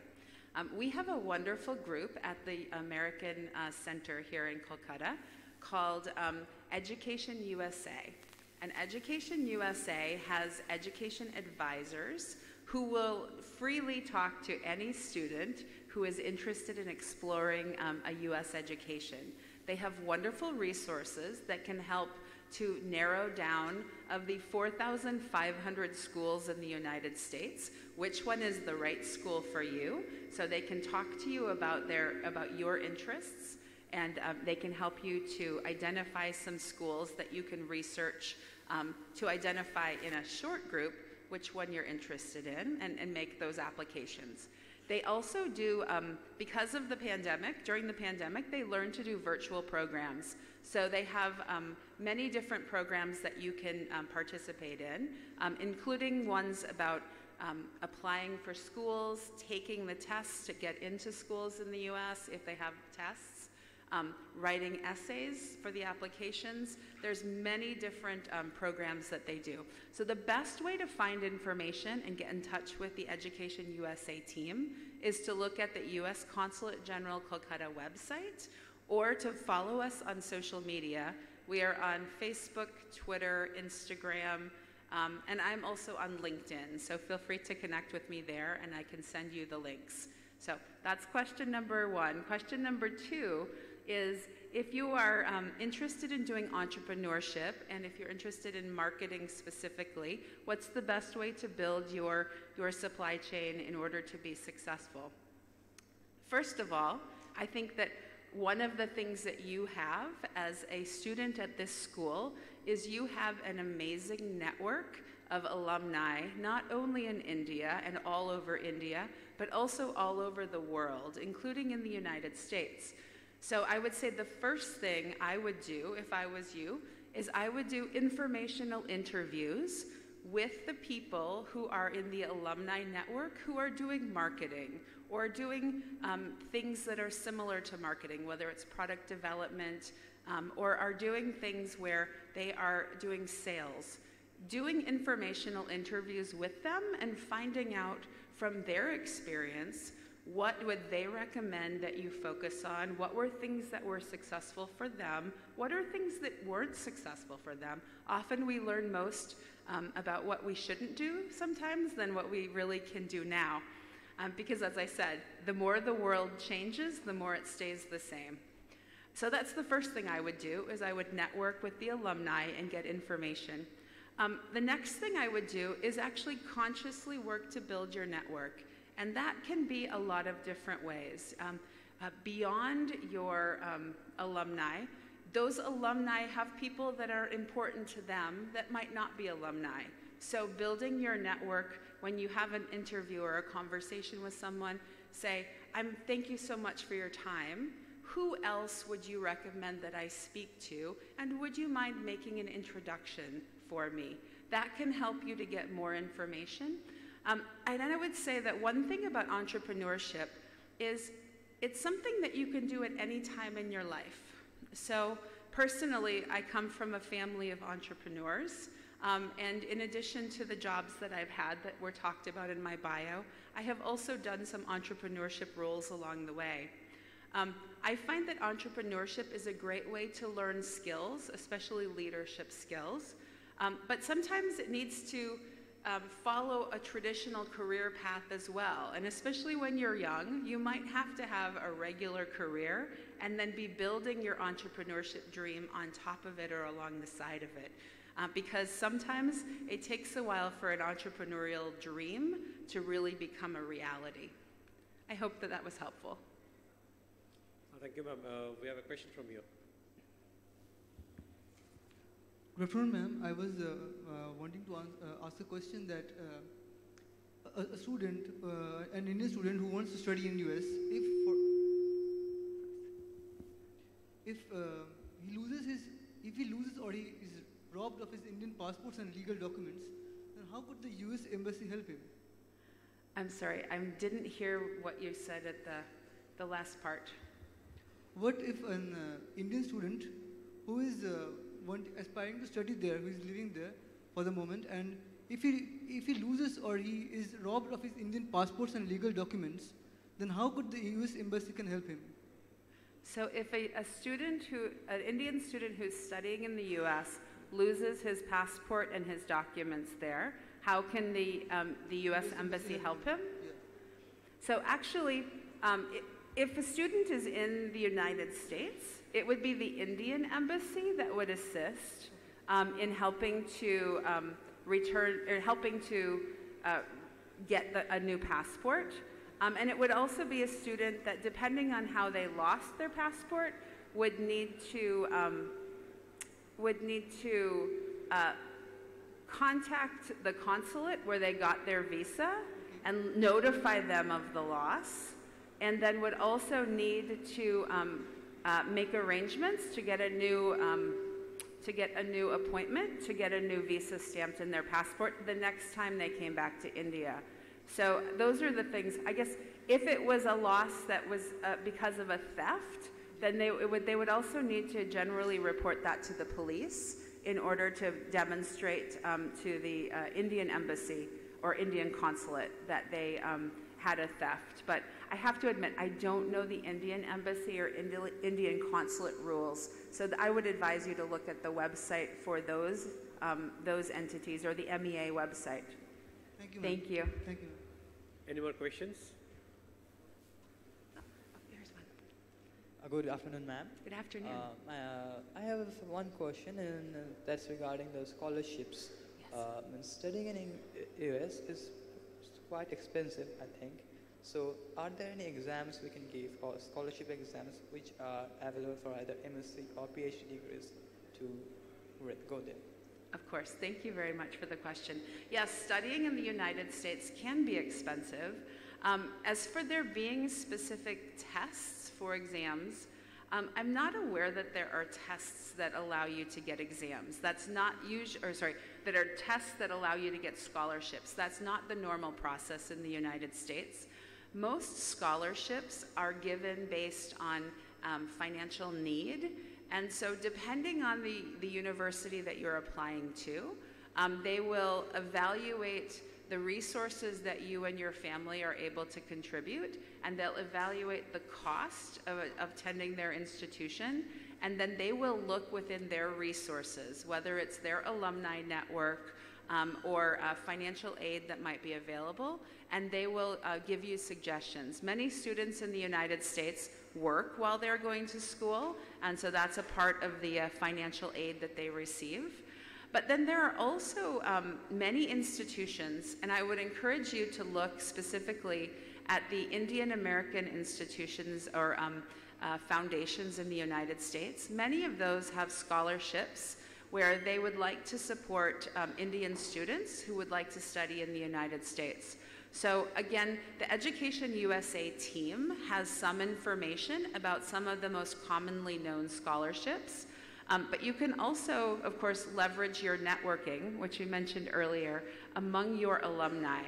Um, we have a wonderful group at the American uh, Center here in Kolkata called um, Education USA. And Education USA has education advisors who will freely talk to any student who is interested in exploring um, a U.S. education. They have wonderful resources that can help to narrow down of the 4,500 schools in the United States, which one is the right school for you, so they can talk to you about their about your interests, and um, they can help you to identify some schools that you can research um, to identify in a short group which one you're interested in and, and make those applications. They also do, um, because of the pandemic, during the pandemic, they learned to do virtual programs. So they have um, many different programs that you can um, participate in, um, including ones about um, applying for schools, taking the tests to get into schools in the US if they have tests, um, writing essays for the applications. There's many different um, programs that they do. So the best way to find information and get in touch with the Education USA team is to look at the U.S. Consulate General Kolkata website or to follow us on social media. We are on Facebook, Twitter, Instagram, um, and I'm also on LinkedIn. So feel free to connect with me there and I can send you the links. So that's question number one. Question number two is if you are um, interested in doing entrepreneurship and if you're interested in marketing specifically, what's the best way to build your, your supply chain in order to be successful? First of all, I think that one of the things that you have as a student at this school is you have an amazing network of alumni, not only in India and all over India, but also all over the world, including in the United States. So I would say the first thing I would do if I was you is I would do informational interviews with the people who are in the alumni network who are doing marketing or doing um, things that are similar to marketing, whether it's product development um, or are doing things where they are doing sales. Doing informational interviews with them and finding out from their experience what would they recommend that you focus on? What were things that were successful for them? What are things that weren't successful for them? Often we learn most um, about what we shouldn't do sometimes than what we really can do now. Um, because as I said, the more the world changes, the more it stays the same. So that's the first thing I would do is I would network with the alumni and get information. Um, the next thing I would do is actually consciously work to build your network. And that can be a lot of different ways. Um, uh, beyond your um, alumni, those alumni have people that are important to them that might not be alumni. So, building your network when you have an interview or a conversation with someone, say, I'm, thank you so much for your time. Who else would you recommend that I speak to? And would you mind making an introduction for me? That can help you to get more information. Um, and then I would say that one thing about entrepreneurship is it's something that you can do at any time in your life. So, personally, I come from a family of entrepreneurs. Um, and in addition to the jobs that I've had that were talked about in my bio, I have also done some entrepreneurship roles along the way. Um, I find that entrepreneurship is a great way to learn skills, especially leadership skills. Um, but sometimes it needs to um, follow a traditional career path as well. And especially when you're young, you might have to have a regular career and then be building your entrepreneurship dream on top of it or along the side of it. Uh, because sometimes it takes a while for an entrepreneurial dream to really become a reality. I hope that that was helpful. Uh, Thank you, ma'am. Uh, we have a question from you. Good afternoon, ma'am. I was uh, uh, wanting to uh, ask a question that uh, a, a student, uh, an Indian student who wants to study in US, if for, if uh, he loses his, if he loses or he is robbed of his Indian passports and legal documents, then how could the US embassy help him? I'm sorry, I didn't hear what you said at the, the last part. What if an uh, Indian student who is uh, want, aspiring to study there, who is living there for the moment, and if he, if he loses or he is robbed of his Indian passports and legal documents, then how could the US embassy can help him? So if a, a student who, an Indian student who's studying in the US loses his passport and his documents there, how can the, um, the US embassy help him? So actually, um, if a student is in the United States, it would be the Indian embassy that would assist um, in helping to um, return or helping to uh, get the, a new passport. Um, and it would also be a student that, depending on how they lost their passport, would need to um, would need to uh, contact the consulate where they got their visa and notify them of the loss, and then would also need to um, uh, make arrangements to get a new um, to get a new appointment to get a new visa stamped in their passport the next time they came back to India. So those are the things. I guess if it was a loss that was uh, because of a theft, then they would they would also need to generally report that to the police in order to demonstrate um, to the uh, Indian embassy or Indian consulate that they um, had a theft. But I have to admit, I don't know the Indian embassy or Indi- Indian consulate rules. So th- I would advise you to look at the website for those um, those entities or the MEA website. Thank you. ma'am. Thank you. Thank you. Any more questions? Here's one. Uh, Good afternoon, ma'am. Good afternoon. Uh, uh, I have one question, and uh, that's regarding the scholarships. Yes. Uh, when studying in in US is quite expensive, I think. So, are there any exams we can give, or scholarship exams, which are available for either MSc or PhD degrees to go there? Of course. Thank you very much for the question. Yes, studying in the United States can be expensive. Um, as for there being specific tests for exams, um, I'm not aware that there are tests that allow you to get exams. That's not usually, or sorry, that are tests that allow you to get scholarships. That's not the normal process in the United States. Most scholarships are given based on um, financial need. And so, depending on the, the university that you're applying to, um, they will evaluate the resources that you and your family are able to contribute, and they'll evaluate the cost of, of attending their institution, and then they will look within their resources, whether it's their alumni network um, or uh, financial aid that might be available, and they will uh, give you suggestions. Many students in the United States work while they're going to school, and so that's a part of the uh, financial aid that they receive. But then there are also um, many institutions, and I would encourage you to look specifically at the Indian American institutions or um, uh, foundations in the United States. Many of those have scholarships where they would like to support um, Indian students who would like to study in the United States. So again, the Education USA team has some information about some of the most commonly known scholarships. Um, but you can also, of course, leverage your networking, which we mentioned earlier, among your alumni.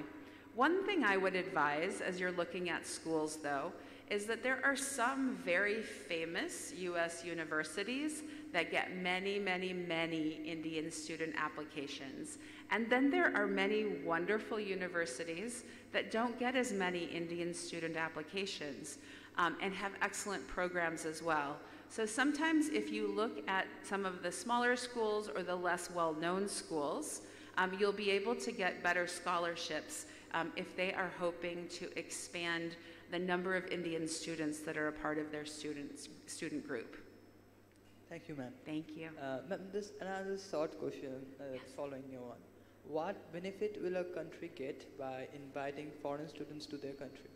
One thing I would advise as you're looking at schools, though, is that there are some very famous US universities that get many, many, many Indian student applications. And then there are many wonderful universities that don't get as many Indian student applications um, and have excellent programs as well. So sometimes if you look at some of the smaller schools or the less well-known schools, um, you'll be able to get better scholarships um, if they are hoping to expand the number of Indian students that are a part of their students, student group. Thank you, ma'am. Thank you. Uh, ma'am, this another short question uh, following your one. What benefit will a country get by inviting foreign students to their country,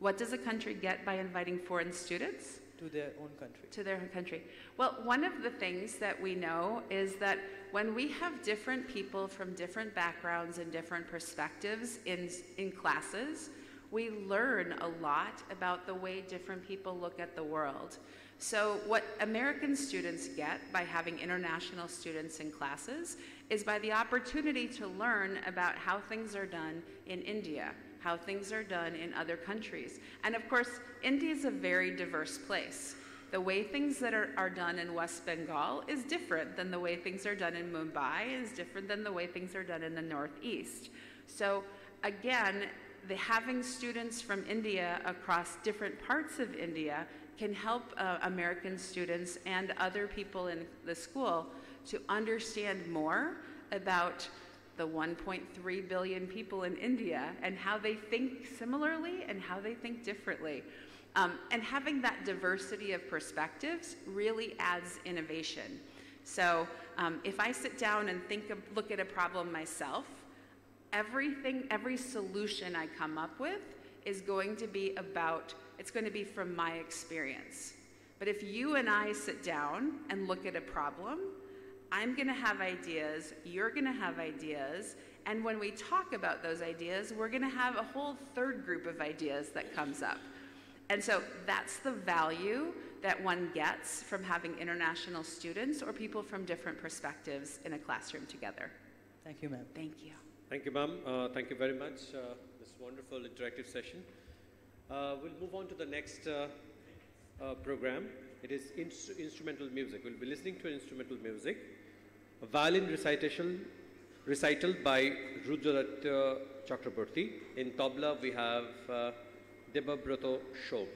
What does a country get by inviting foreign students? to their own country? to their own country. Well, one of the things that we know is that when we have different people from different backgrounds and different perspectives in, in classes, we learn a lot about the way different people look at the world. So, what American students get by having international students in classes is by the opportunity to learn about how things are done in India, how things are done in other countries. And of course, India is a very diverse place. The way things that are, are done in West Bengal is different than the way things are done in Mumbai, is different than the way things are done in the Northeast. So again, the having students from India across different parts of India can help uh, American students and other people in the school to understand more about the 1.3 billion people in India and how they think similarly and how they think differently. Um, and having that diversity of perspectives really adds innovation. So um, if I sit down and think of, look at a problem myself, everything, every solution I come up with is going to be about, it's going to be from my experience. But if you and I sit down and look at a problem, I'm going to have ideas, you're going to have ideas, and when we talk about those ideas, we're going to have a whole third group of ideas that comes up. And so that's the value that one gets from having international students or people from different perspectives in a classroom together. Thank you, ma'am. Thank you. Thank you, ma'am. Uh, thank you very much. Uh, this wonderful interactive session. Uh, we'll move on to the next uh, uh, program. It is ins- instrumental music. We'll be listening to instrumental music. A violin recitation, recital by Rudradatta Chakraborty. In tabla, we have uh, Debabrato Shob.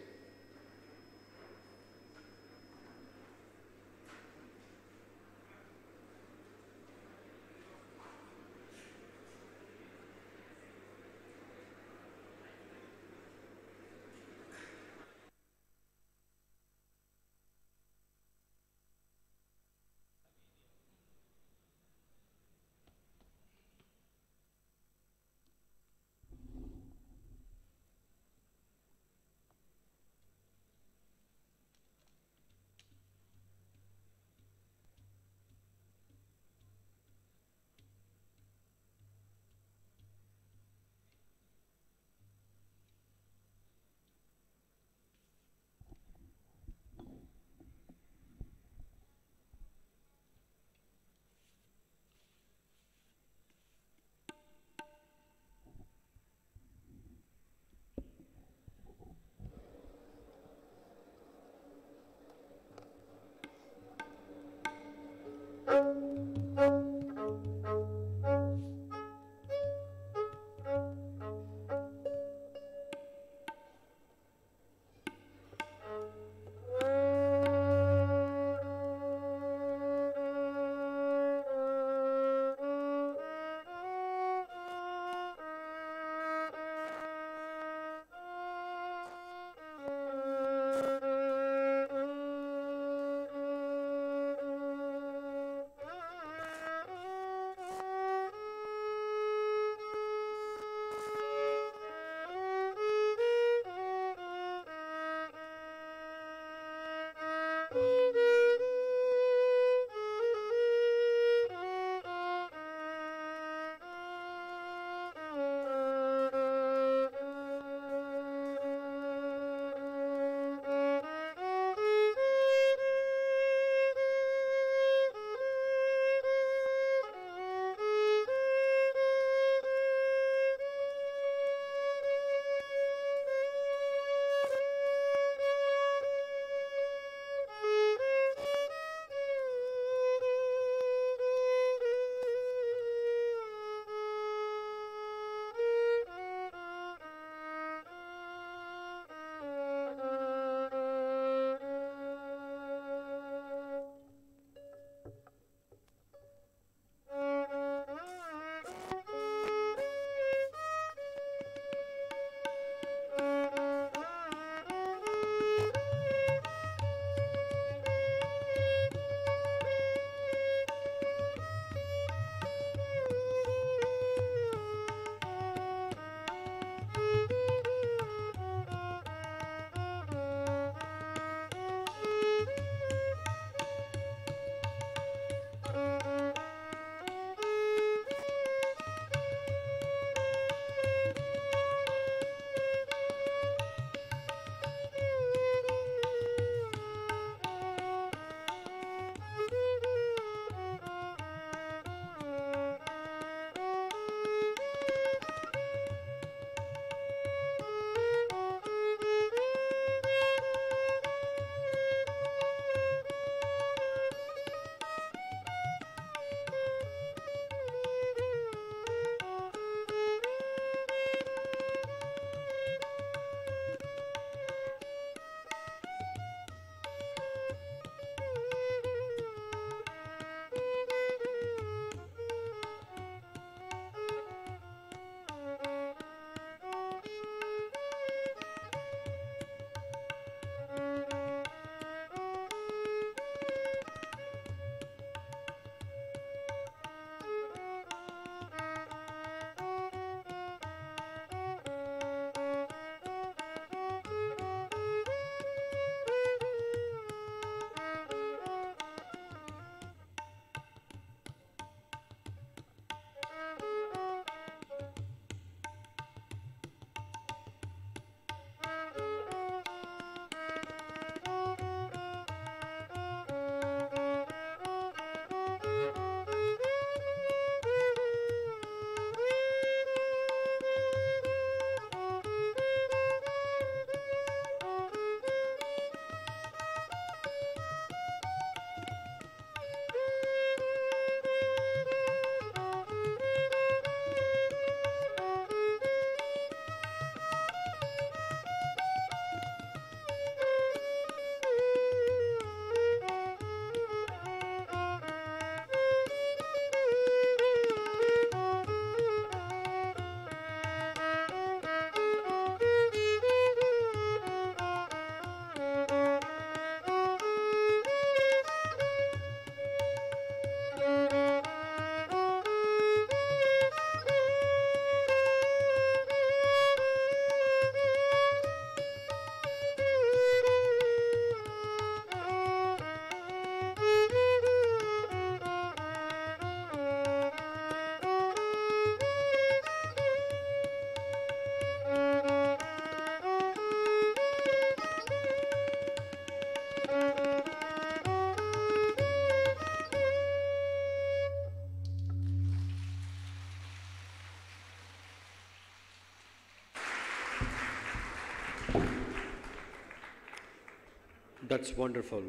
That's wonderful.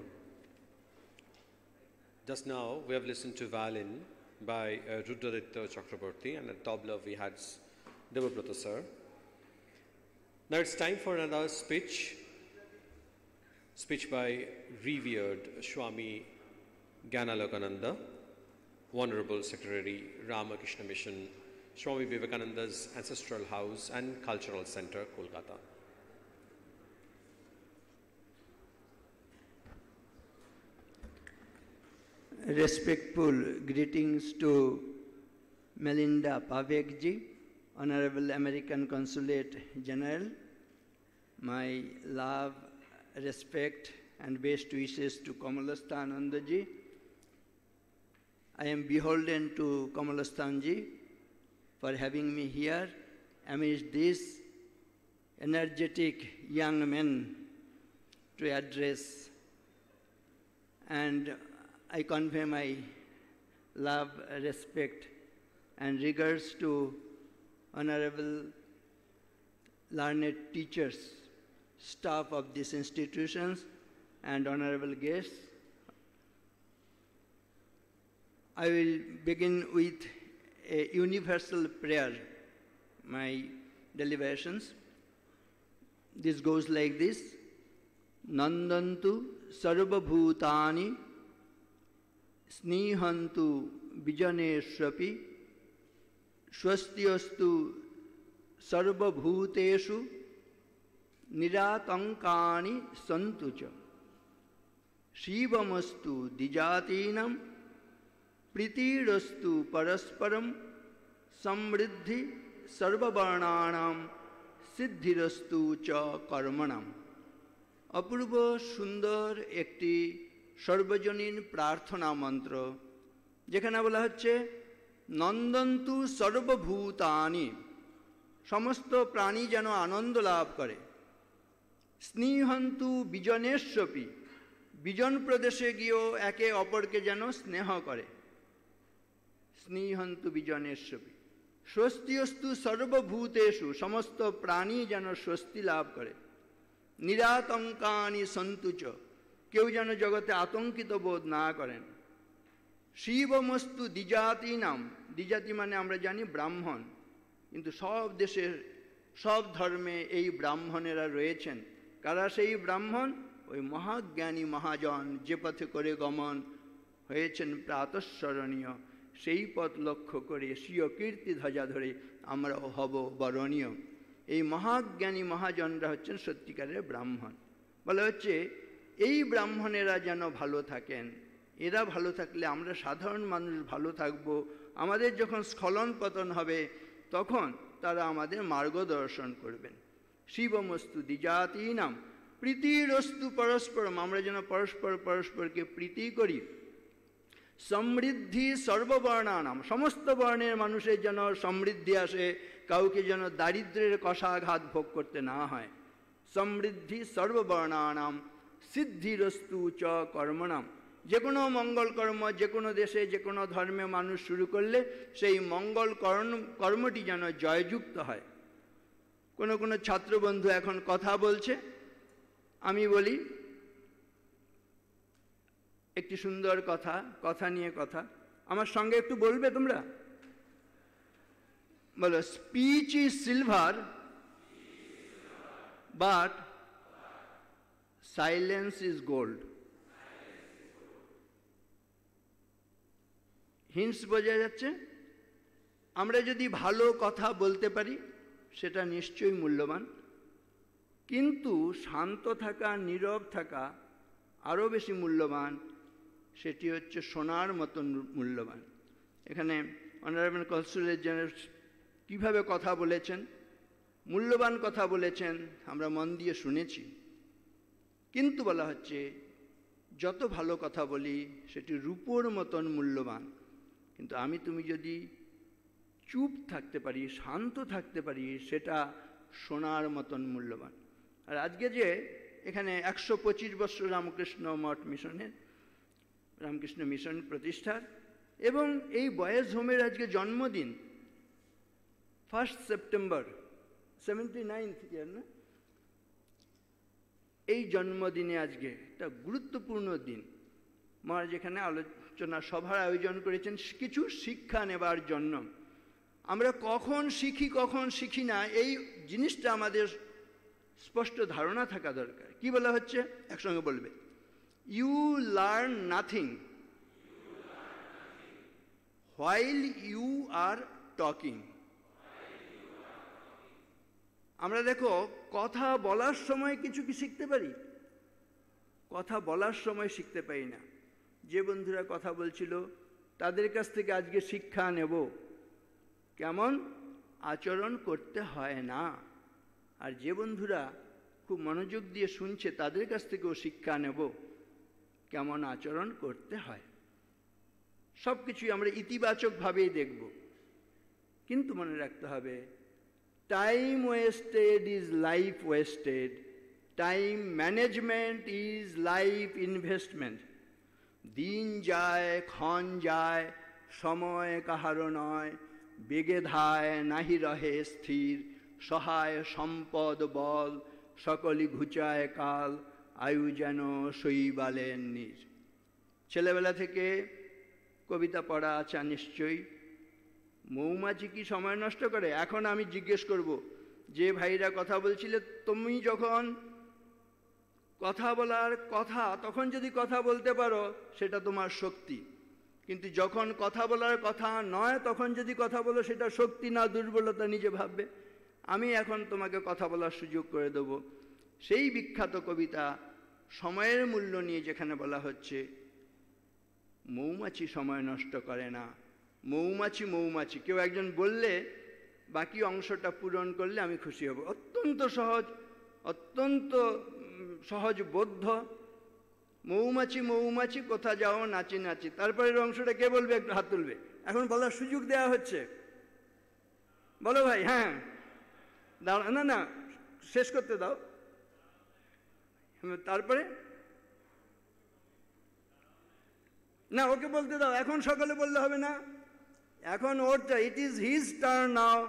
Just now, we have listened to violin by uh, Rudraditta Chakraborty, and at tabla we had Devabrata sir. Now it's time for another speech. Speech by revered Swami Gyanalokananda, Honorable Secretary Ramakrishna Mission, Swami Vivekananda's Ancestral House and Cultural Center, Kolkata. Respectful greetings to Melinda Pavekji, Honorable American Consulate General. My love, respect, and best wishes to Kamalasthanandaji. I am beholden to Kamalasthanji for having me here amidst these energetic young men to address and I convey my love, respect, and regards to honorable learned teachers, staff of these institutions, and honorable guests. I will begin with a universal prayer, my deliberations. This goes like this Nandantu sarvabhutani स्नीहन्तु विजनेष्वपि स्वस्त्यस्तु सर्वभूतेषु निरातङ्कानि सन्तु च शिवमस्तु द्विजातीनं प्रीतिरस्तु परस्परं समृद्धि सर्ववर्णानां সিদ্ধিরস্তু চ কর্মণাম অপূর্ব সুন্দর একটি সর্বজনীন প্রার্থনা মন্ত্র, যেখানে বলা হচ্ছে, নন্দন্তু সর্বভূতানি, সমস্ত প্রাণী যেন আনন্দ লাভ করে। স্নেহন্তু বিজনেশ্বপি বিজন প্রদেশে গিয়েও একে অপরকে যেন স্নেহ করে। স্নেহন্তু বিজনেশ্বপি স্বস্তিয়স্তু সর্বভূতেষু, সমস্ত প্রাণী যেন স্বস্তি লাভ করে। নিরাতঙ্কানি সন্তুচ কেউ যেন জগতে আতঙ্কিত বোধ না করেন। শিবমস্তু দ্বিজাতি নাম। দ্বিজাতি মানে আমরা জানি ব্রাহ্মণ। কিন্তু সব দেশের, সব ধর্মে এই ব্রাহ্মণেরা রয়েছেন। কারা সেই ব্রাহ্মণ? ওই মহাজ্ঞানী মহাজন যে পথে করে গমন হয়েছেন প্রাতঃস্মরণীয়। সেই পথ লক্ষ্য করে স্বীয় কীর্তি ধ্বজা ধরে আমরাও হব বরণীয়। এই মহাজ্ঞানী মহাজনরা হচ্ছেন সত্যিকারের ব্রাহ্মণ। বলা হচ্ছে এই ব্রাহ্মণেরা যেন ভালো থাকেন, এরা ভালো থাকলে আমরা সাধারণ মানুষ ভালো থাকব। আমাদের যখন স্খলন পতন হবে, তখন তারা আমাদের মার্গদর্শন করবেন। শিবমস্তু দ্বিজাতি নাম প্রীতিরস্তু পরস্পরম, আমরা যেন পরস্পর পরস্পরকে প্রীতি করি। সমৃদ্ধি সর্ববর্ণানাম, সমস্ত বর্ণের মানুষের যেন সমৃদ্ধি আসে, কাউকে যেন দারিদ্রের কষাঘাত ভোগ করতে না হয়। সমৃদ্ধি সর্ববর্ণানাম সিদ্ধিরস্তু চ কর্মণাম। যে কোনো মঙ্গল কর্ম যে কোনো দেশে যে কোনো ধর্মে মানুষ শুরু করলে সেই মঙ্গল কর্ম কর্মটি যেন জয়যুক্ত হয়। কোনো কোনো ছাত্রবন্ধু এখন কথা বলছে। আমি বলি, একটি সুন্দর কথা কথা নিয়ে কথা। আমার সঙ্গে একটু বলবে তোমরা? বলো, speech is silver, but silence is gold hints বোঝা যাচ্ছে? আমরা যদি ভালো কথা বলতে পারি, সেটা নিশ্চয়ই মূল্যবান। কিন্তু শান্ত থাকা, নীরব থাকা আরও বেশি মূল্যবান, সেটি হচ্ছে সোনার মতন মূল্যবান। এখানে অনারেবল কনসুলেট জেনারেল কীভাবে কথা বলেছেন, মূল্যবান কথা বলেছেন, আমরা মন দিয়ে শুনেছি। কিন্তু বলা হচ্ছে, যত ভালো কথা বলি, সেটি রূপোর মতন মূল্যবান। কিন্তু আমি, তুমি যদি চুপ থাকতে পারি, শান্ত থাকতে পারি, সেটা সোনার মতন মূল্যবান। আর আজকে যে এখানে একশো পঁচিশ বছর রামকৃষ্ণ মঠ মিশনের, রামকৃষ্ণ মিশন প্রতিষ্ঠার, এবং এই বয়েজ হোমের আজকে জন্মদিন, first September, seventy ninth year না? এই জন্মদিনে আজকে একটা গুরুত্বপূর্ণ দিন। মহারাজ এখানে আলোচনা সভার আয়োজন করেছেন, কিছু শিক্ষা নেবার জন্য। আমরা কখন শিখি কখন শিখি না, এই জিনিসটা আমাদের স্পষ্ট ধারণা থাকা দরকার। কি বলা হচ্ছে? একসঙ্গে বলবে। You learn nothing while you are talking আমরা দেখো, কথা বলার সময় কিছু কি শিখতে পারি? কথা বলার সময় শিখতে পারি না। যে বন্ধুরা কথা বলছিল, তাদের কাছ থেকে আজকে শিক্ষা নেব। কেমন? আচরণ করতে হয় না। আর যে বন্ধুরা খুব মনোযোগ দিয়ে শুনছে, তাদের কাছ থেকেও শিক্ষা নেব। কেমন আচরণ করতে হয়। সব কিছুই আমরা ইতিবাচকভাবেই দেখব। কিন্তু মনে রাখতে হবে time wasted is life wasted time management is life investment দিন যায়, ক্ষণ যায়, সময় কাহারও নয়। বেগে ধায়, নাহি রহে স্থির। সহায় সম্পদ বল, সকলই ঘুচায় কাল। আয়ু যেন শৈবালের নীর। ছেলেবেলা থেকে কবিতা পড়া আছে নিশ্চয়ই। মৌমাছি কি সময় নষ্ট করে? এখন আমি জিজ্ঞেস করব, যে ভাইরা কথা বলছিলে, তুমি যখন কথা বলার কথা, তখন যদি কথা বলতে পারো, সেটা তোমার শক্তি। কিন্তু যখন কথা বলার কথা নয়, তখন যদি কথা বলো, সেটা শক্তি না, দুর্বলতা নিজে ভাববে। আমি এখন তোমাকে কথা বলার সুযোগ করে দেব। সেই বিখ্যাত কবিতা সময়ের মূল্য নিয়ে যেখানে বলা হচ্ছে, মৌমাছি সময় নষ্ট করে না। মৌমাছি মৌমাছি। কেউ একজন বললে, বাকি অংশটা পূরণ করলে আমি খুশি হব। অত্যন্ত সহজ অত্যন্ত সহজ বোধ্য মৌমাছি মৌমাছি, কোথা যাও, নাচি নাচি। তারপরের অংশটা কে বলবে? একটু হাত তুলবে। এখন বলার সুযোগ দেওয়া হচ্ছে। বলো ভাই হ্যাঁ। দাঁড়া না না, শেষ করতে দাও। তারপরে? না, ওকে বলতে দাও। এখন সকালে বললে হবে না। এখন ওর it is his turn now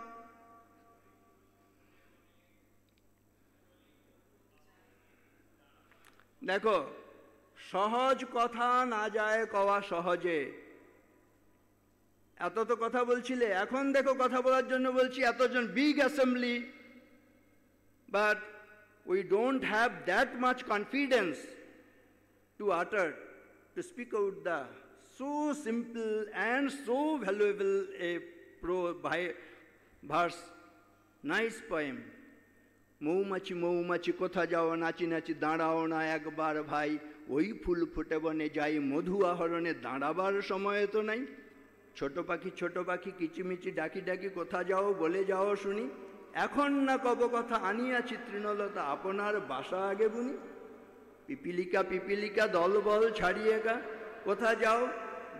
দেখো, সহজ কথা না যায় কওয়া সহজে। এত তো কথা বলছিলে, এখন দেখো কথা বলার জন্য বলছি এতজন big assembly but we don't have that much confidence to utter to speak out the so simple and so valuable a pro by verse, nice poem. মৌমাছি মৌমাছি কোথা যাও নাচি নাচি দাঁড়াও না একবার ভাই। ওই ফুল ফুটে বনে যাই মধু আহরণে দাঁড়াবার সময় তো নাই। ছোট পাখি ছোট পাখি কিচিমিচি ডাকি ডাকি কোথা যাও বলে যাও শুনি। এখন না কব কথা আনিয়াছি তৃণলতা আপনার বাসা আগে বুনি। পিপিলিকা পিপিলিকা দলবল ছাড়িয়ে গা কোথা যাও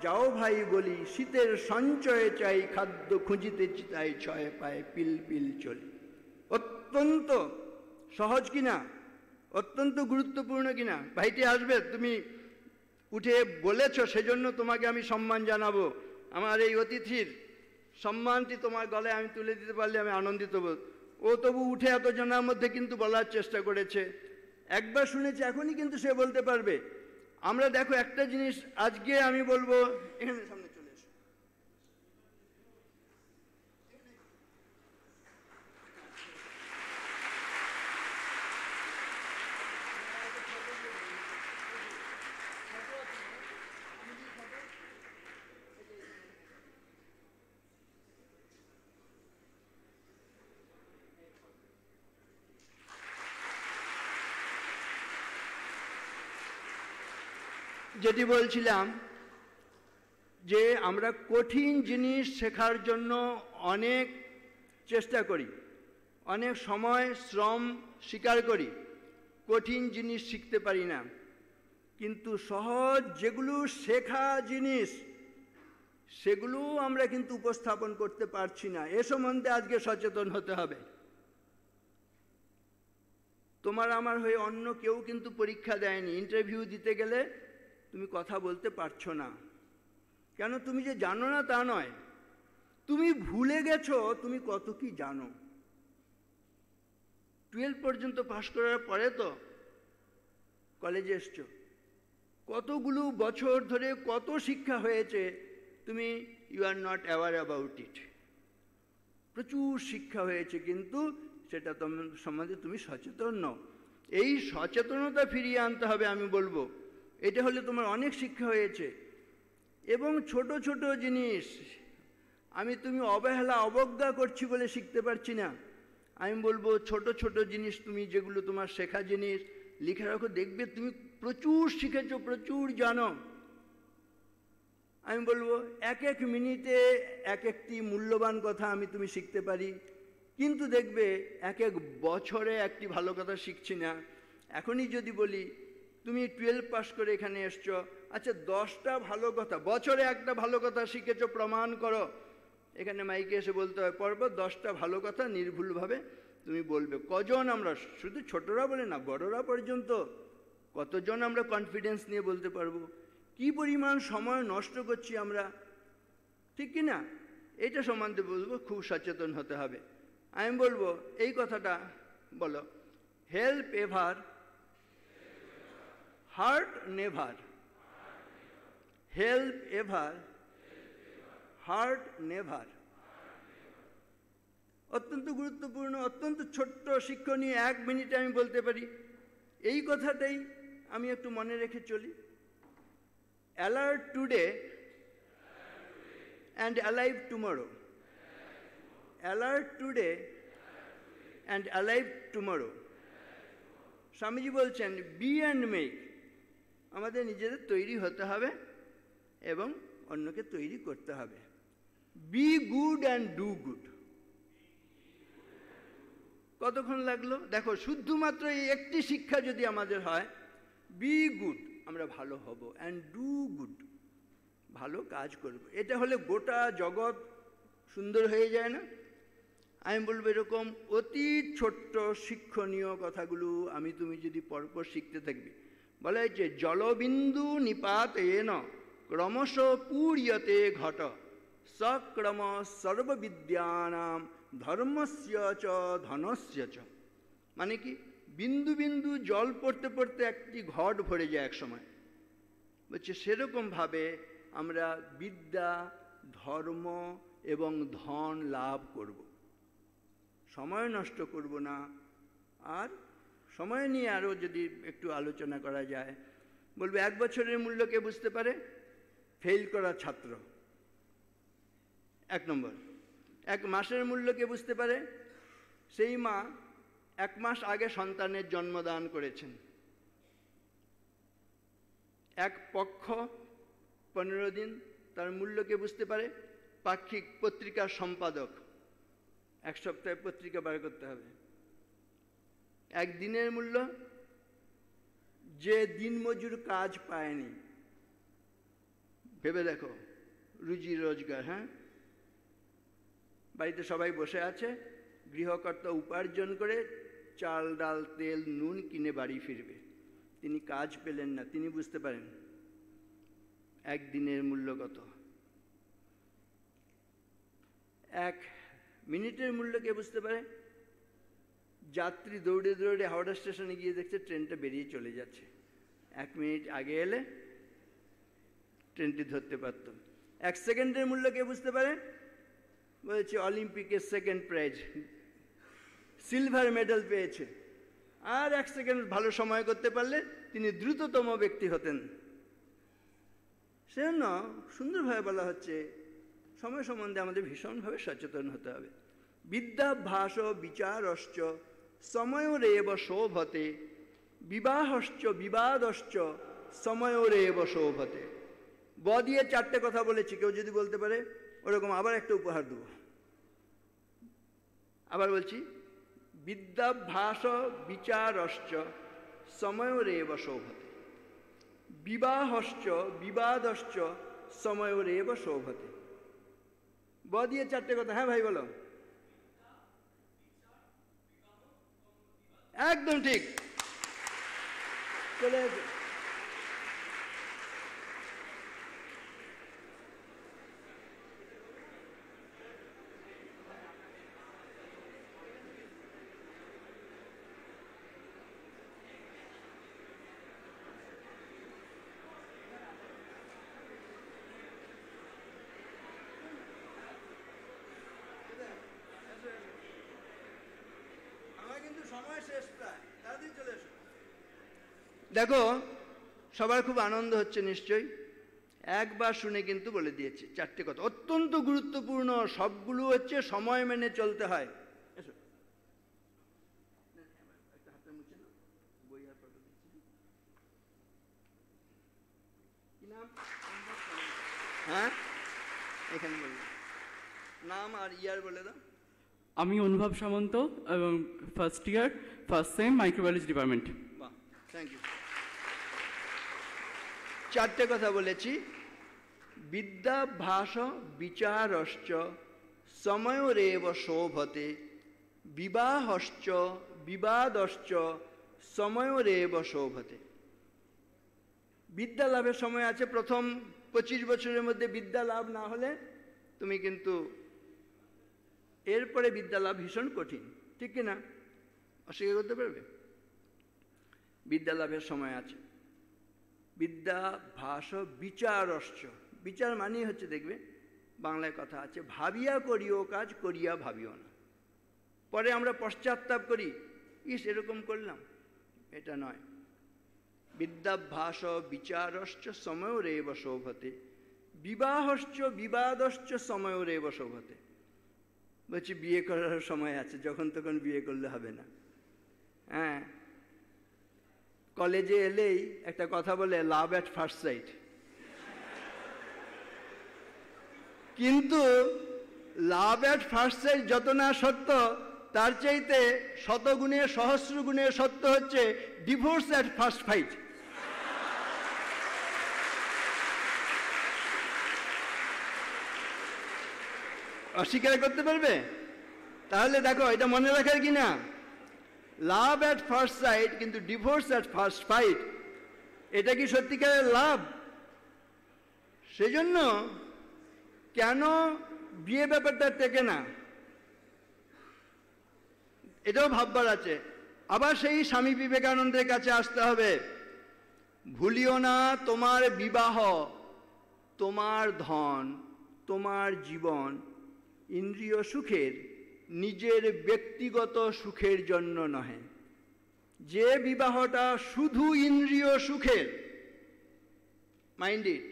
যাও ভাই বলি, শীতের সঞ্চয়ে চাই, খাদ্য খুঁজিতে চাই, ছয় পায়ে পিল পিল চলি। অত্যন্ত সহজ কিনা? অত্যন্ত গুরুত্বপূর্ণ কিনা? ভাইটি আসবে, তুমি উঠে বলেছ, সেজন্য তোমাকে আমি সম্মান জানাব। আমার এই অতিথির সম্মানটি তোমার গলায় আমি তুলে দিতে পারলে আমি আনন্দিত বোধ ও তবু উঠে এতজনের মধ্যে কিন্তু বলার চেষ্টা করেছে। একবার শুনেছি, এখনই কিন্তু সে বলতে পারবে। আমরা দেখো একটা জিনিস আজকে আমি বলব এখানে সামনে চলে এসো যেটি বলছিলাম যে আমরা কঠিন জিনিস শেখার জন্য অনেক চেষ্টা করি, অনেক সময় শ্রম স্বীকার করি, কঠিন জিনিস শিখতে পারি না। কিন্তু সহজ যেগুলো শেখা জিনিস, সেগুলো আমরা কিন্তু উপস্থাপন করতে পারছি না। এ সম্বন্ধে আজকে সচেতন হতে হবে। তোমার আমার হয়ে অন্য কেউ কিন্তু পরীক্ষা দেয়নি। ইন্টারভিউ দিতে গেলে তুমি কথা বলতে পারছ না। কেন তুমি যে জানো না তা নয়। তুমি ভুলে গেছো, তুমি কত কি জানো। টুয়েলভ পর্যন্ত পাশ করার পরে তো কলেজে এসছো। কতগুলো বছর ধরে কত শিক্ষা হয়েছে, তুমি you are not aware about it প্রচুর শিক্ষা হয়েছে কিন্তু সেটা সম্বন্ধে তুমি সচেতন নও। এই সচেতনতা ফিরিয়ে আনতে হবে আমি বলব। এটা হলে তোমার অনেক শিক্ষা হয়েছে। এবং ছোট ছোট জিনিস, আমি তুমি অবহেলা, অবজ্ঞা করছি বলে শিখতে পারছি না। আমি বলব, ছোট ছোট জিনিস তুমি, যেগুলো তোমার শেখা জিনিস, লিখে রাখো, দেখবে তুমি প্রচুর শিখেছো, প্রচুর জানো। আমি বলব, এক এক মিনিটে এক একটি মূল্যবান কথা আমি তুমি শিখতে পারি। কিন্তু দেখবে, এক এক বছরে একটি ভালো কথা শিখছি না। এখনই যদি বলি তুমি টুয়েলভ পাস করে এখানে এসছো। আচ্ছা দশটা ভালো কথা, বছরে একটা ভালো কথা শিখেছো, প্রমাণ করো। এখানে মাইকে এসে বলতে হয় পরপর দশটা ভালো কথা নির্ভুলভাবে তুমি বলবে। কজন আমরা? শুধু ছোটরা বলে না, বড়রা পর্যন্ত। কতজন আমরা কনফিডেন্স নিয়ে বলতে পারব? কি পরিমাণ সময় নষ্ট করছি আমরা? ঠিক কি না? এটা সম্বন্ধে বলব, খুব সচেতন হতে হবে। আমি বলব, এই কথাটা বলো help ever hurt never help ever, hurt never. অত্যন্ত গুরুত্বপূর্ণ, অত্যন্ত ছোট্ট শিক্ষণীয় এক মিনিটে আমি বলতে পারি, এই কথাটাই আমি একটু মনে রেখে চলি। Alert today and alive tomorrow alert today and alive tomorrow Swamiji বলছেন বি অ্যান্ড মেক আমাদের নিজেদের তৈরি হতে হবে এবং অন্যকে তৈরি করতে হবে। Be good and do good কতক্ষণ লাগল? দেখো, শুধুমাত্র এই একটি শিক্ষা যদি আমাদের হয় বি গুড আমরা ভালো হব অ্যান্ড ডু গুড ভালো কাজ করব। এটা হলে গোটা জগৎ সুন্দর হয়ে যায় না? আমি বলব এরকম অতি ছোট্ট শিক্ষণীয় কথাগুলো আমি তুমি যদি পরপর শিখতে থাকবে। বলা যে জলবিন্দু নিপাত এন ক্রমশ পূর্যতে ঘট। সক্রম সর্ববিদ্যানাম ধর্মস্য চ, ধনস্য চ। মানে কি? বিন্দু বিন্দু জল পড়তে পড়তে একটি ঘট ভরে যায় এক সময়। বলছে সেরকমভাবে আমরা বিদ্যা, ধর্ম এবং ধন লাভ করব। সময় নষ্ট করব না, আর সময় নিয়ে আরও যদি একটু আলোচনা করা যায়, বলবে এক বছরের মূল্য কে বুঝতে পারে? ফেল করা ছাত্র। এক নম্বর, এক মাসের মূল্য কে বুঝতে পারে? সেই মা এক মাস আগে সন্তানের জন্মদান করেছেন। এক পক্ষ পনেরো দিন তার মূল্যকে বুঝতে পারে? পাক্ষিক পত্রিকার সম্পাদক। এক সপ্তাহে পত্রিকা বার করতে হবে। এক দিনের মূল্য, যে দিনমজুর কাজ পায়নি। ভেবে দেখো, রুজি রোজগার হ্যাঁ? বাড়িতে সবাই বসে আছে, গৃহকর্তা উপার্জন করে চাল, ডাল, তেল, নুন কিনে বাড়ি ফিরবে। তিনি কাজ পেলেন না, তিনি বুঝতে পারেন একদিনের মূল্য কত? এক মিনিটের মূল্য কে বুঝতে পারে? যাত্রী দৌড়ে দৌড়ে হাওড়া স্টেশনে গিয়ে দেখছে ট্রেনটা বেরিয়ে চলে যাচ্ছে। এক মিনিট আগে এলে ট্রেনটি ধরতে পারত। এক সেকেন্ডের মূল্য কে বুঝতে পারে? বলেছে অলিম্পিকের সেকেন্ড প্রাইজ। সিলভার মেডেল পেয়েছে। আর এক সেকেন্ড ভালো সময় করতে পারলে তিনি দ্রুততম ব্যক্তি হতেন। সেজন্য সুন্দরভাবে বলা হচ্ছে, সময় সম্বন্ধে আমাদের ভীষণভাবে সচেতন হতে হবে। বিদ্যাভ্যাস বিচারশ্চ সময়রেব শোভতে, বিবাহশ্চ, বিবাদশ্চ সময়রেব শোভতে। ব দিয়ে চারটে কথা বলেছি, কেউ যদি বলতে পারে, ওরকম আবার একটা উপহার দেব। আবার বলছি, বিদ্যাভ্যাস বিচারশ্চ সময়রেব শোভতে, বিবাহশ্চ, বিবাদশ্চ সময়রেব শোভতে। ব দিয়ে চারটে কথা হ্যাঁ ভাই বলো। একদম ঠিক চলে দেখো সবার খুব আনন্দ হচ্ছে নিশ্চয়ই। একবার শুনে কিন্তু বলে দিয়েছি চারটে কথা। অত্যন্ত গুরুত্বপূর্ণ সবগুলো হচ্ছে সময় মেনে চলতে হয়। হ্যাঁ? এখানে বলুন। নাম আর ইয়ার বলে দাও। আমি অনুভব সামন্ত এবং first year first sem microbiology department বাহ থ্যাংক ইউ চারটে কথা বলেছি। বিদ্যাভ্যাস বিচারশ্চ, সময়রেব শোভতে, বিবাহশ্চ, বিবাদশ্চ, সময়রেব শোভতে। বিদ্যা লাভের সময় আছে। প্রথম পঁচিশ বছরের মধ্যে বিদ্যা লাভ না হলে তুমি কিন্তু এরপরে বিদ্যা লাভ ভীষণ কঠিন। ঠিক কি না? অস্বীকার করতে পারবে? বিদ্যা লাভের সময় আছে। বিদ্যা, ভাষ বিচারশ্চ বিচার মানেই হচ্ছে, দেখবে, বাংলায় কথা আছে, ভাবিয়া করিও কাজ, করিয়া ভাবিও না। পরে আমরা পশ্চাত্তাপ করি, ইস, এরকম করলাম। এটা নয়। বিদ্যাভ্যাস বিচারশ্চ সময়রেব শোভতে বিবাহশ্চ, বিবাদশ্চ সময়রেব শোভতে বলছি, বিয়ে করার সময় আছে, যখন তখন বিয়ে করলে হবে না। হ্যাঁ কলেজে এলেই একটা কথা বলে লাভ অ্যাট ফার্স্ট সাইট কিন্তু লাভ অ্যাট ফার্স্ট সাইট যত না সত্য, তার চাইতে শতগুণে সহস্র গুণে সত্য হচ্ছে ডিভোর্স অ্যাট ফার্স্ট ফাইট অস্বীকার করতে পারবে? তাহলে দেখো, এটা মনে রাখার কি না? লাভ অ্যাট ফার্স্ট সাইট কিন্তু ডিভোর্স অ্যাট ফার্স্ট ফাইট এটা কি সত্যিকারের লাভ? সেজন্য কেন বিয়ে ব্যাপারটা টেকে না? এটাও ভাববার আছে। আবার সেই স্বামী বিবেকানন্দের কাছে আসতে হবে। ভুলিও না তোমার বিবাহ, তোমার ধন, তোমার জীবন, ইন্দ্রিয় সুখের নিজের ব্যক্তিগত সুখের জন্য নহে। যে বিবাহটা শুধু ইন্দ্রিয় সুখের মাইন্ড ইট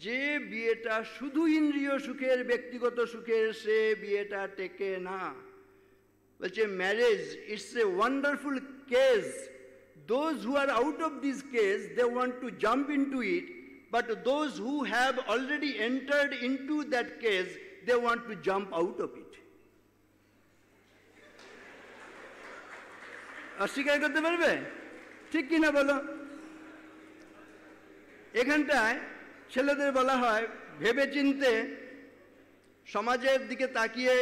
যে বিয়েটা শুধু ইন্দ্রিয় সুখের, ব্যক্তিগত সুখের, সে বিয়েটা টেকে না। বলছে marriage it's a wonderful case those who are out of this case they want to jump into it but those who have already entered into that case they want to jump out of it অস্বীকার করতে পারবে? ঠিক কিনা বলো? এখানটায় ছেলেদের বলা হয় ভেবে চিনতে সমাজের দিকে তাকিয়ে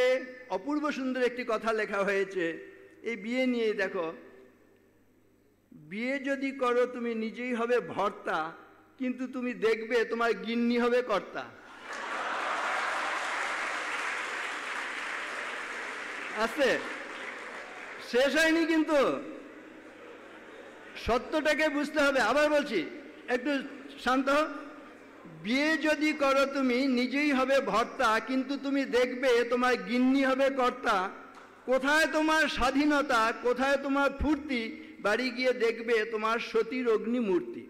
অপূর্ব সুন্দর একটি কথা লেখা হয়েছে। এই বিয়ে নিয়ে দেখো। বিয়ে যদি করো, তুমি নিজেই হবে ভর্তা, কিন্তু তুমি দেখবে তোমার গিন্নি হবে কর্তা। আছে? শেষ হয়নি কিন্তু। সত্যটাকে বুঝতে হবে। আবার বলছি, একটু শান্ত বিয়ে যদি করো তুমি, নিজেই হবে ভর্তা, কিন্তু তুমি দেখবে তোমার গিন্নি হবে কর্তা। কোথায় তোমার স্বাধীনতা, কোথায় তোমার ফুর্তি, বাড়ি গিয়ে দেখবে তোমার সতীর অগ্নিমূর্তি।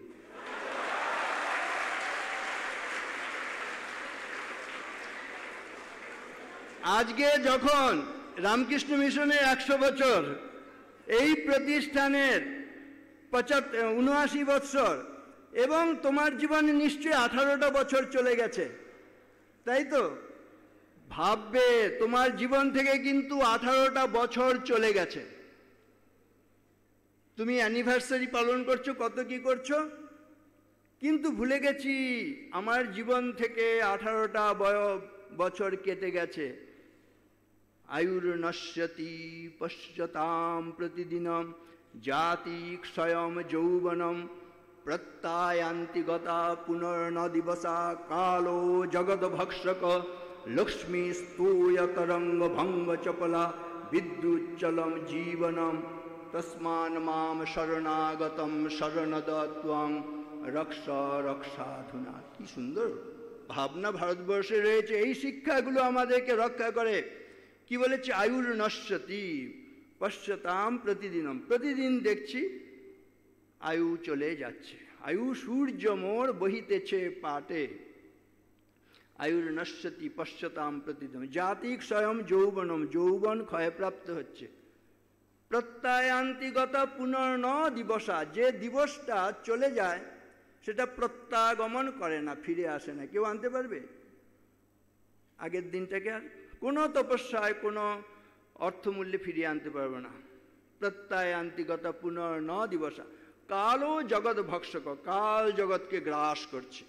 আজকে যখন রামকৃষ্ণ মিশনের একশো বছর। এই প্রতিষ্ঠানের পঁচাত্তর উনআশি বৎসর। এবং তোমার জীবনে নিশ্চয়ই আঠারোটা বছর চলে গেছে। তাই তো? ভাববে, তোমার জীবন থেকে কিন্তু আঠারোটা বছর চলে গেছে। তুমি অ্যানিভার্সারি পালন করছ, কত কি করছ? কিন্তু ভুলে গেছি, আমার জীবন থেকে আঠারোটা বছর কেটে গেছে। আয়ুর নশ্যতি পশ্যতাম প্রতিদিনম জাতি ক্ষয়ম যৌবনম প্রত্যায়ান্তি গতা পুনর্ন দিবসা কালো জগদ ভক্ষক লক্ষ্মী স্তূয় তরঙ্গ ভঙ্গ চপলা বিদ্যুচ্চলম জীবনম তস্মান মাম শরণাগতম শরণদ ত্বং রক্ষ রক্ষাধুনা। কি সুন্দর ভাবনা ভারতবর্ষে রয়েছে। এই শিক্ষাগুলো আমাদেরকে রক্ষা করে। কি বলেছে? আয়ুর নশ্বতী পশ্যতাম প্রতিদিনম। প্রতিদিন দেখছি, আয়ু চলে যাচ্ছে। আয়ু সূর্য মোর বহিতেছে পাটে। আয়ুর নশ্যতি পশ্যতাম প্রতিদিন জাতিক স্বয়ং যৌবনম, যৌবন ক্ষয়প্রাপ্ত হচ্ছে। প্রত্যায়ান্তিগত পুনর্ন দিবসা, যে দিবসটা চলে যায়, সেটা প্রত্যাগমন করে না, ফিরে আসে না। কেউ আনতে পারবে? আগের দিনটাকে আর কোনো তপস্যায় কোনো অর্থমূল্যে ফিরিয়ে আনতে পারবে না। প্রত্যায়ান্তিগত পুনর্ন দিবসা। কালও জগৎ ভক্ষক, কাল জগৎকে গ্রাস করছে।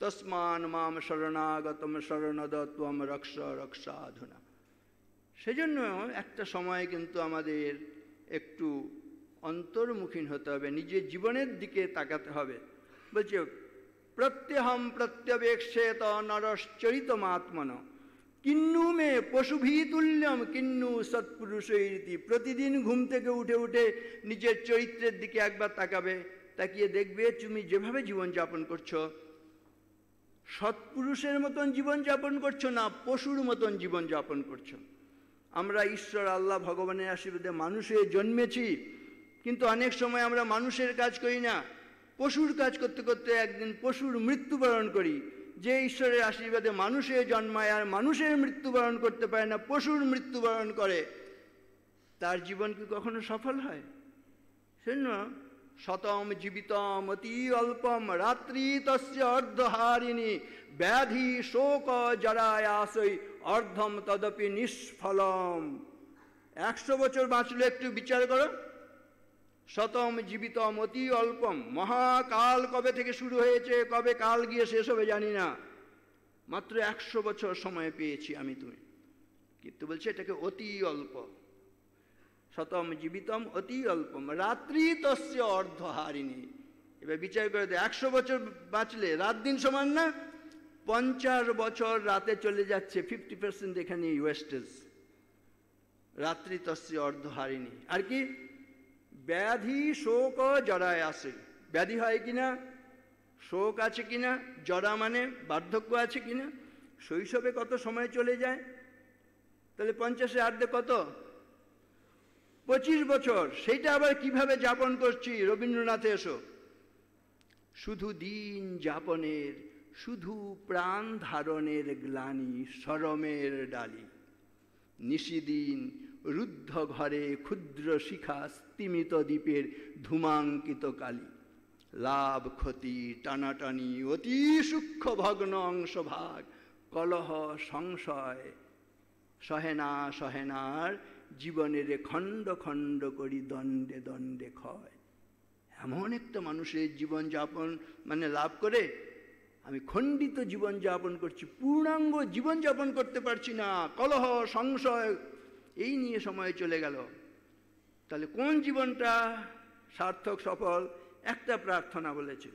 তসমান মাম শরণাগতম শরণদ ত্বম রক্ষ রক্ষাধুনা। সেজন্য একটা সময় কিন্তু আমাদের একটু অন্তর্মুখীন হতে হবে, নিজের জীবনের দিকে তাকাতে হবে। বলছে, প্রত্যহম প্রত্যবেক্ষেত নরশ্চরিতমাত্মন। কিন্নু মে পশুভীতুল্যম কিন্নু সৎপুরুষৈরীতি। প্রতিদিন ঘুম থেকে উঠে উঠে নিজের চরিত্রের দিকে একবার তাকাবে, তাকিয়ে দেখবে তুমি যেভাবে জীবনযাপন করছ। সৎপুরুষের মতন জীবনযাপন করছ না পশুর মতন জীবনযাপন করছ। আমরা ঈশ্বর, আল্লাহ, ভগবানের আশীর্বাদে মানুষে জন্মেছি, কিন্তু অনেক সময় আমরা মানুষের কাজ করি না। পশুর কাজ করতে করতে একদিন পশুর মৃত্যুবরণ করি। যে ঈশ্বরের আশীর্বাদে মানুষে জন্মায় আর মানুষের মৃত্যুবরণ করতে পারে না, পশুর মৃত্যুবরণ করে, তার জীবন কি কখনো সফল হয়? সেজন্য শতম জীবিতম, অতি অল্পম, রাত্রি তস্য অর্ধহারিণী, ব্যাধি শোক জরায়াসই অর্ধম তদপি নিষ্ফলম। একশো বছর বাঁচলে একটু বিচার করো। শতম জীবিতম, অতি অল্পম। মহাকাল কবে থেকে শুরু হয়েছে, কবে কাল গিয়ে শেষ হবে জানি না। মাত্র একশো বছর সময় পেয়েছি আমি তুমি। কিন্তু বলছে এটাকে অতি অল্প। শতম জীবিতম, অতি অল্পম। রাত্রি তস্য অর্ধহারিণী। এবার বিচার করে দেয় একশো বছর বাঁচলে রাত দিন সমান না? পঞ্চাশ বছর রাতে চলে যাচ্ছে ফিফটি পার্সেন্ট এখানে ওয়েস্টেজ রাত্রি তস্য অর্ধহারিণী। আর কি? ব্যাধি শোক জরায় আসে। ব্যাধি হয় কিনা? শোক আছে কিনা? জরা মানে বার্ধক্য আছে কিনা? শৈশবে কত সময় চলে যায়? তাহলে পঞ্চাশে আর্ধে কত? পঁচিশ বছর। সেইটা আবার কীভাবে যাপন করছি? রবীন্দ্রনাথে এসো। শুধু দিন যাপনের, শুধু প্রাণ ধারণের গ্লানি, সরমের ডালি। নিশিদিন রুদ্ধ ঘরে ক্ষুদ্র শিখা স্তিমিত দ্বীপের ধূমাঙ্কিত কালী। লাভ, ক্ষতি, টানাটানি, অতি সূক্ষ্ম ভগ্ন অংশভাগ, কলহ, সংশয়, সহেনা, সহেনার জীবনের খণ্ড খণ্ড করি দণ্ডে দণ্ডে ক্ষয়। এমন একটা মানুষের জীবনযাপন মানে লাভ করে, আমি খণ্ডিত জীবনযাপন করছি, পূর্ণাঙ্গ জীবনযাপন করতে পারছি না, কলহ, সংশয়, এই নিয়ে সময় চলে গেল। তাহলে কোন জীবনটা সার্থক, সফল? একটা প্রার্থনা বলেছে।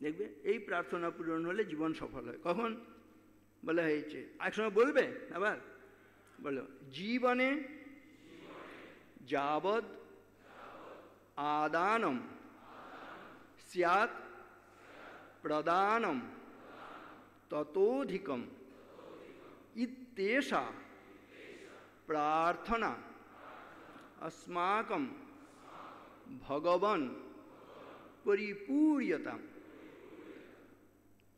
দেখবে, এই প্রার্থনা পূরণ হলে জীবন সফল হয়। কখন? বলা হয়েছে। একসময় বলবে আবার? বলো, জীবনে যাবৎ আদানম স্যাৎ প্রদানম ততোধিকম ইত্যেষা প্রার্থনা अस्माकं ভগবান পরিপূর্যতাম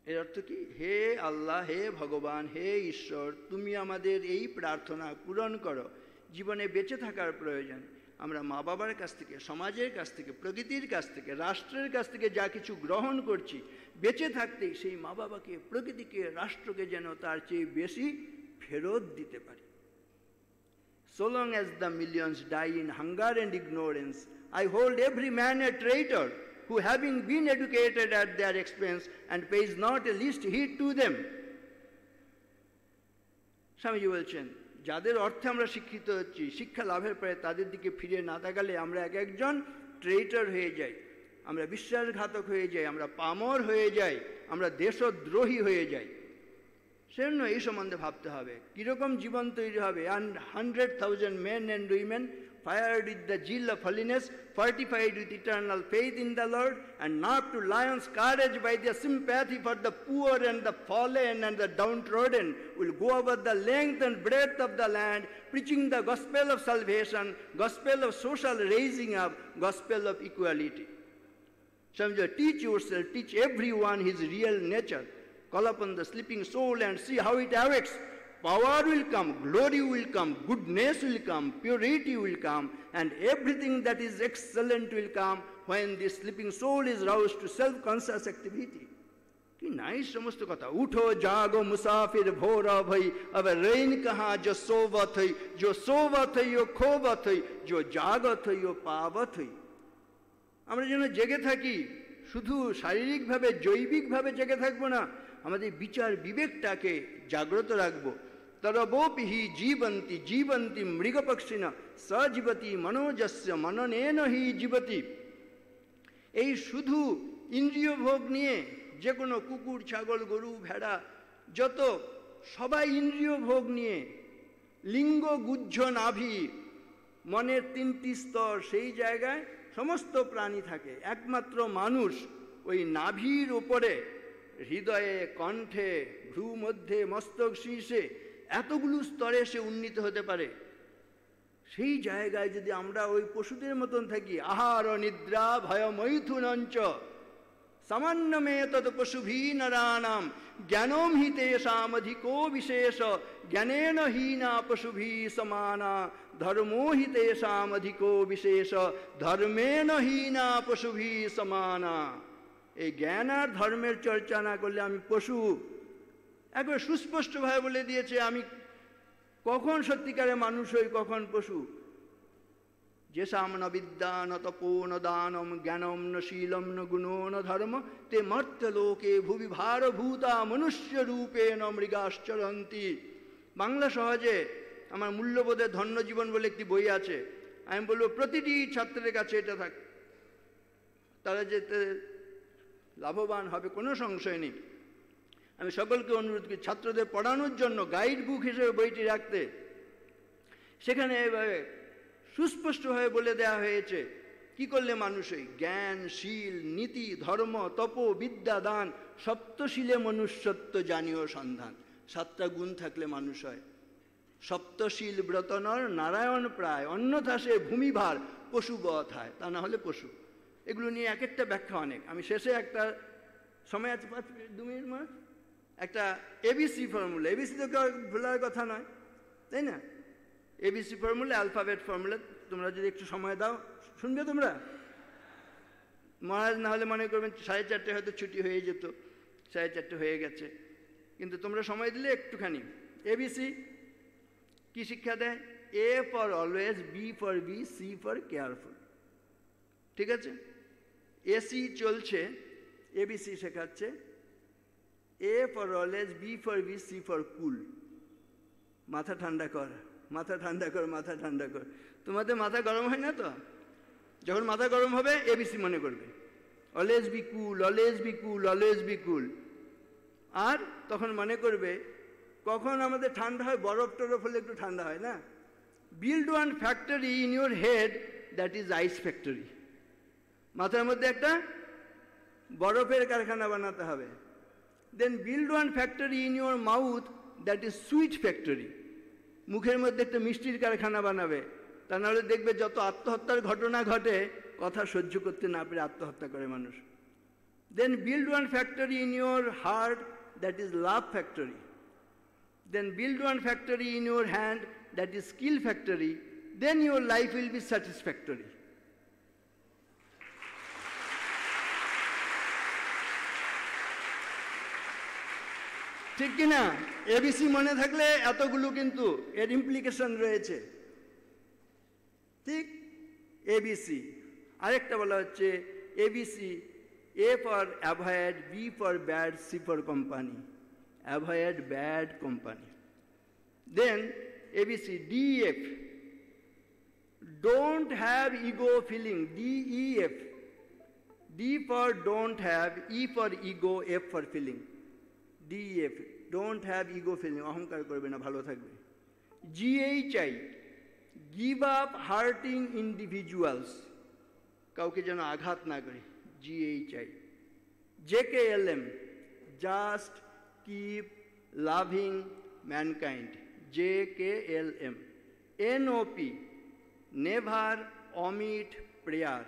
এর অর্থ কি হে আল্লাহ হে ভগবান হে ঈশ্বর তুমি আমাদের এই প্রার্থনা পূরণ করো জীবনে বেঁচে থাকার প্রয়োজন আমরা মা বাবার কাছ থেকে সমাজের কাছ থেকে প্রকৃতির কাছ থেকে রাষ্ট্রের কাছ থেকে যা কিছু গ্রহণ করছি বেঁচে থাকতেই সেই মা বাবাকে প্রকৃতিকে রাষ্ট্রকে যেন তার চেয়ে বেশি ফেরত দিতে পারি So long as the millions die in hunger and ignorance, I hold every man a traitor who, having been educated at their expense and pays not a least heed to them. Swamiji বলছেন যাদের অর্থে আমরা শিক্ষিত হচ্ছি শিক্ষা লাভের পরে তাদের দিকে ফিরে না তাকালে আমরা এক একজন ট্রেইটার হয়ে যাই আমরা বিশ্বাসঘাতক হয়ে যাই আমরা পামর হয়ে যাই আমরা দেশদ্রোহী হয়ে যাই সেজন্য এই সম্বন্ধে ভাবতে হবে কীরকম জীবন তৈরি হবে and hundred thousand men and women fired with the zeal of holiness, fortified with eternal faith in the Lord, and nerved to lion's courage by their sympathy for the poor and the fallen and the downtrodden, will go over the length and breadth of the land, preaching the gospel of salvation, gospel of social raising up, gospel of equality. Samuel, teach yourself, teach everyone his real nature. Call upon the sleeping soul and see how it awakes. Power will come, glory will come, goodness will come, purity will come, and everything that is excellent will come when the sleeping soul is roused to self-conscious activity. कि nice समस्त कथा उठो जागो मुसाफिर भोर भई अब रैन कहाँ जो सोवत है जो सोवत है यो खोवत है जो जागत है यो पावत है আমরা যেন জেগে থাকি শুধু শারীরিকভাবে জৈবিকভাবে জেগে থাকবো না আমাদের বিচার বিবেকটাকে জাগ্রত রাখব। তরবোপিহি জীবন্তি জীবন্তি মৃগপক্ষিণ, সজীবতি মনোজস্য, মননেন হি জীবতি। এই শুধু ইন্দ্রিয় ভোগ নিয়ে যে কোনো কুকুর, ছাগল, গরু, ভেড়া, যত সবাই ইন্দ্রিয় ভোগ নিয়ে লিঙ্গ গুজ্জ নাভি, মনের তিনটি স্তর সেই জায়গায় সমস্ত প্রাণী থাকে। একমাত্র মানুষ ওই নাভির ওপরে হৃদয়ে, কণ্ঠে ভ্রু মধ্যে মস্তক শীর্ষে এতগুলো স্তরে সে উন্নীত হতে পারে। সেই জায়গায় যদি আমরা ওই পশুদের মতন থাকি, আহার নিদ্রা ভয় মৈথুনঞ্চ, সামান্য মেয়ে তত পশুভী নরানাম জ্ঞানম হি তেষামধিকো বিশেষ, জ্ঞানেন হীনা পশুভী সমানা, ধর্মো হি তেষামধিকো বিশেষ, ধর্মেন হীনা পশুভী সমানা। এই জ্ঞান আর ধর্মের চর্চা না করলে আমি পশু। একবার সুস্পষ্টভাবে বলে দিয়েছে, আমি কখন সত্যিকারে মানুষ হই, কখন পশু। যেসাম ন বিদ্যা ন তপো ন দানম জ্ঞানম ন শীলম ন গুণো ন ধর্ম, তে মর্ত্যলোকে ভুবি ভারভূতা মনুষ্য রূপে ন মৃগাশ্চরন্তি। বাংলা সহজে আমার মূল্যবোধের ধন্য জীবন বলে একটি বই আছে। আমি বলব, প্রতিটি ছাত্রের কাছে এটা থাক। তারা যেতে লাভবান হবে, কোনো সংশয় নেই। আমি সকলকে অনুরোধ করি, ছাত্রদের পড়ানোর জন্য গাইড বুক হিসেবে বইটি রাখতে। সেখানে এভাবে সুস্পষ্টভাবে বলে দেয়া হয়েছে, কি করলে মানুষই জ্ঞান, শীল, নীতি, ধর্ম, তপ, বিদ্যা, দান, সপ্তশীলে মনুষ্যত্ব জানীয় সন্ধান। সাতটা গুণ থাকলে মানুষ হয়। সপ্তশীল ব্রতনর নারায়ণ প্রায়, অন্যথা সে ভূমিভার পশু বধ হয়। তা না হলে পশু। এগুলো নিয়ে এক একটা ব্যাখ্যা অনেক। আমি শেষে একটা সময় আছে পাঁচ মিনিট, দু মিনিট মাস একটা এবিসি ফর্মুলা এবিসি তো ভোলার কথা নয়, তাই না? এবিসি ফর্মুলা অ্যালফাবেট ফর্মুলা তোমরা যদি একটু সময় দাও, শুনবে তোমরা? মহারাজ না হলে মনে করবেন সাড়ে চারটে হয়তো ছুটি হয়ে যেত, সাড়ে চারটে হয়ে গেছে। কিন্তু তোমরা সময় দিলে একটুখানি। এবিসি কি শিক্ষা দেয়? A for always B for B C for careful ঠিক আছে? এসি চলছে এবিসি শেখাচ্ছে A for always B for B C for cool মাথা ঠান্ডা কর, মাথা ঠান্ডা কর, মাথা ঠান্ডা কর। তোমাদের মাথা গরম হয় না তো? যখন মাথা গরম হবে এবিসি মনে করবে। Always be cool always be cool always be cool আর তখন মনে করবে, কখন আমাদের ঠান্ডা হয়, বরফ টরফ হলে একটু ঠান্ডা হয় না? Build one factory in your head that is ice factory মাথার মধ্যে একটা বরফের কারখানা বানাতে হবে। Then build one factory in your mouth that is sweet factory মুখের মধ্যে একটা মিষ্টির কারখানা বানাবে। তা নাহলে দেখবে যত আত্মহত্যার ঘটনা ঘটে, কথা সহ্য করতে না পেরে আত্মহত্যা করে মানুষ। Then build one factory in your heart that is love factory then build one factory in your hand that is skill factory then your life will be satisfactory ঠিক কিনা? এবিসি মনে থাকলে এতগুলো কিন্তু এর ইমপ্লিকেশন রয়েছে। ঠিক? এবিসি আরেকটা বলা হচ্ছে ABC A for avoid B for bad C for company avoid bad company then ABC DF don't have ego feeling DEF D for don't have E for ego F for feeling DF don't have ego feeling অহংকার করবে না, ভালো থাকবে। GH I give up hurting individuals কাউকে যেন আঘাত না করে GHI J K L M just keep loving mankind J K L M N O P never omit prayer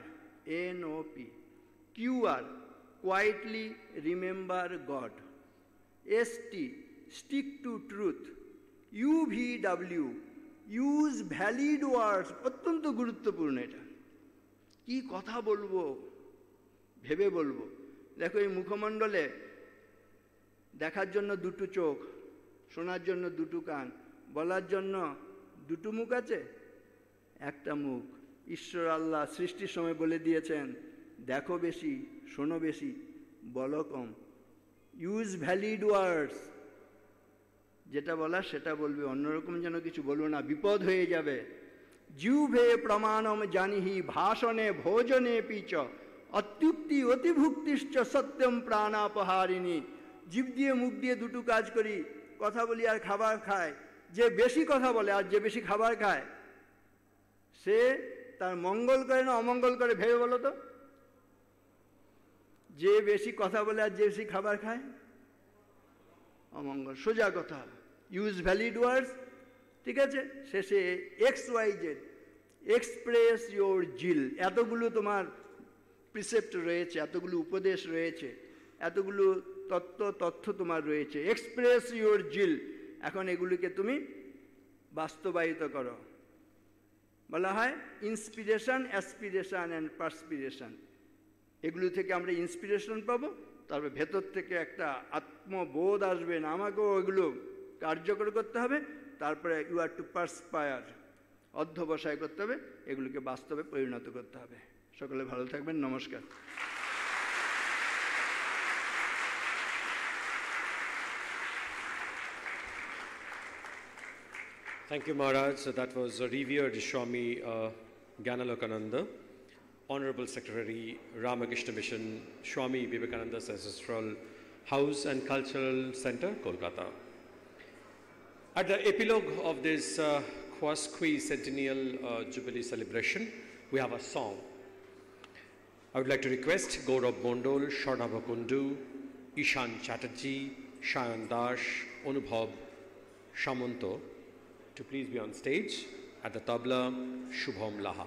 N O P Q R quietly remember God S T stick to truth U V W use valid words অত্যন্ত গুরুত্বপূর্ণ এটা। কি কথা বলব? ভেবে বলব। দেখো এই মুখমণ্ডলে দেখার জন্য দুটো চোখ, শোনার জন্য দুটো কান, বলার জন্য দুটো মুখ আছে? একটা মুখ। ঈশ্বর আল্লাহ সৃষ্টির সময় বলে দিয়েছেন, দেখো বেশি, শোনো বেশি, বলো কম। ইউজ ভ্যালিড ওয়ার্ডস যেটা বলা, সেটা বলবে। অন্যরকম যেন কিছু বলব না, বিপদ হয়ে যাবে। জিউভে প্রমাণম জানিহি, ভাষণে, ভোজনে পিচ, অত্যুক্তি অতিভুক্তিশ্চ সত্যম প্রাণাপহারিণী। জীব দিয়ে মুখ দিয়ে দুটো কাজ করি, কথা বলি আর খাবার খায়। যে বেশি কথা বলে আর যে বেশি খাবার খায়, সে তার মঙ্গল করে না অমঙ্গল করে ভেবে বলো তো? যে বেশি কথা বলে আর যে বেশি খাবার খায়? অমঙ্গল, সোজা কথা। ইউজ ভ্যালিড ওয়ার্ডস ঠিক আছে? শেষে X Y Z express your zeal এতগুলো তোমার প্রিসেপ্ট রয়েছে, এতগুলো উপদেশ রয়েছে, এতগুলো তত্ত্ব, তথ্য তোমার রয়েছে। এক্সপ্রেস ইয়োর জিল এখন এগুলিকে তুমি বাস্তবায়িত করো। বলা হয় ইন্সপিরেশন অ্যাসপিরেশন অ্যান্ড পার্সপিরেশন এগুলো থেকে আমরা ইন্সপিরেশন পাবো তারপর ভেতর থেকে একটা আত্মবোধ আসবে না আমাকেও ওইগুলো কার্যকর করতে হবে তারপরে ইউ আর টু পার্সপায়ার অধ্যবসায় করতে হবে এগুলোকে বাস্তবে পরিণত করতে হবে। সকলে ভালো থাকবেন নমস্কার। Thank you, Maharaj. So that was uh, revered uh, Honorable Secretary, Ramakrishna Mission, Swami Vivekananda's Ancestral House and Cultural Center, Kolkata. At the epilogue of this uh, quasquicentennial uh, Jubilee celebration, we have a song. I would like to request Gaurav Bondol, Sharnabha Kundu, Ishan Chatterjee, Shayan Dash, Anubhav Shamanto to please be on stage at the tabla Shubham Laha.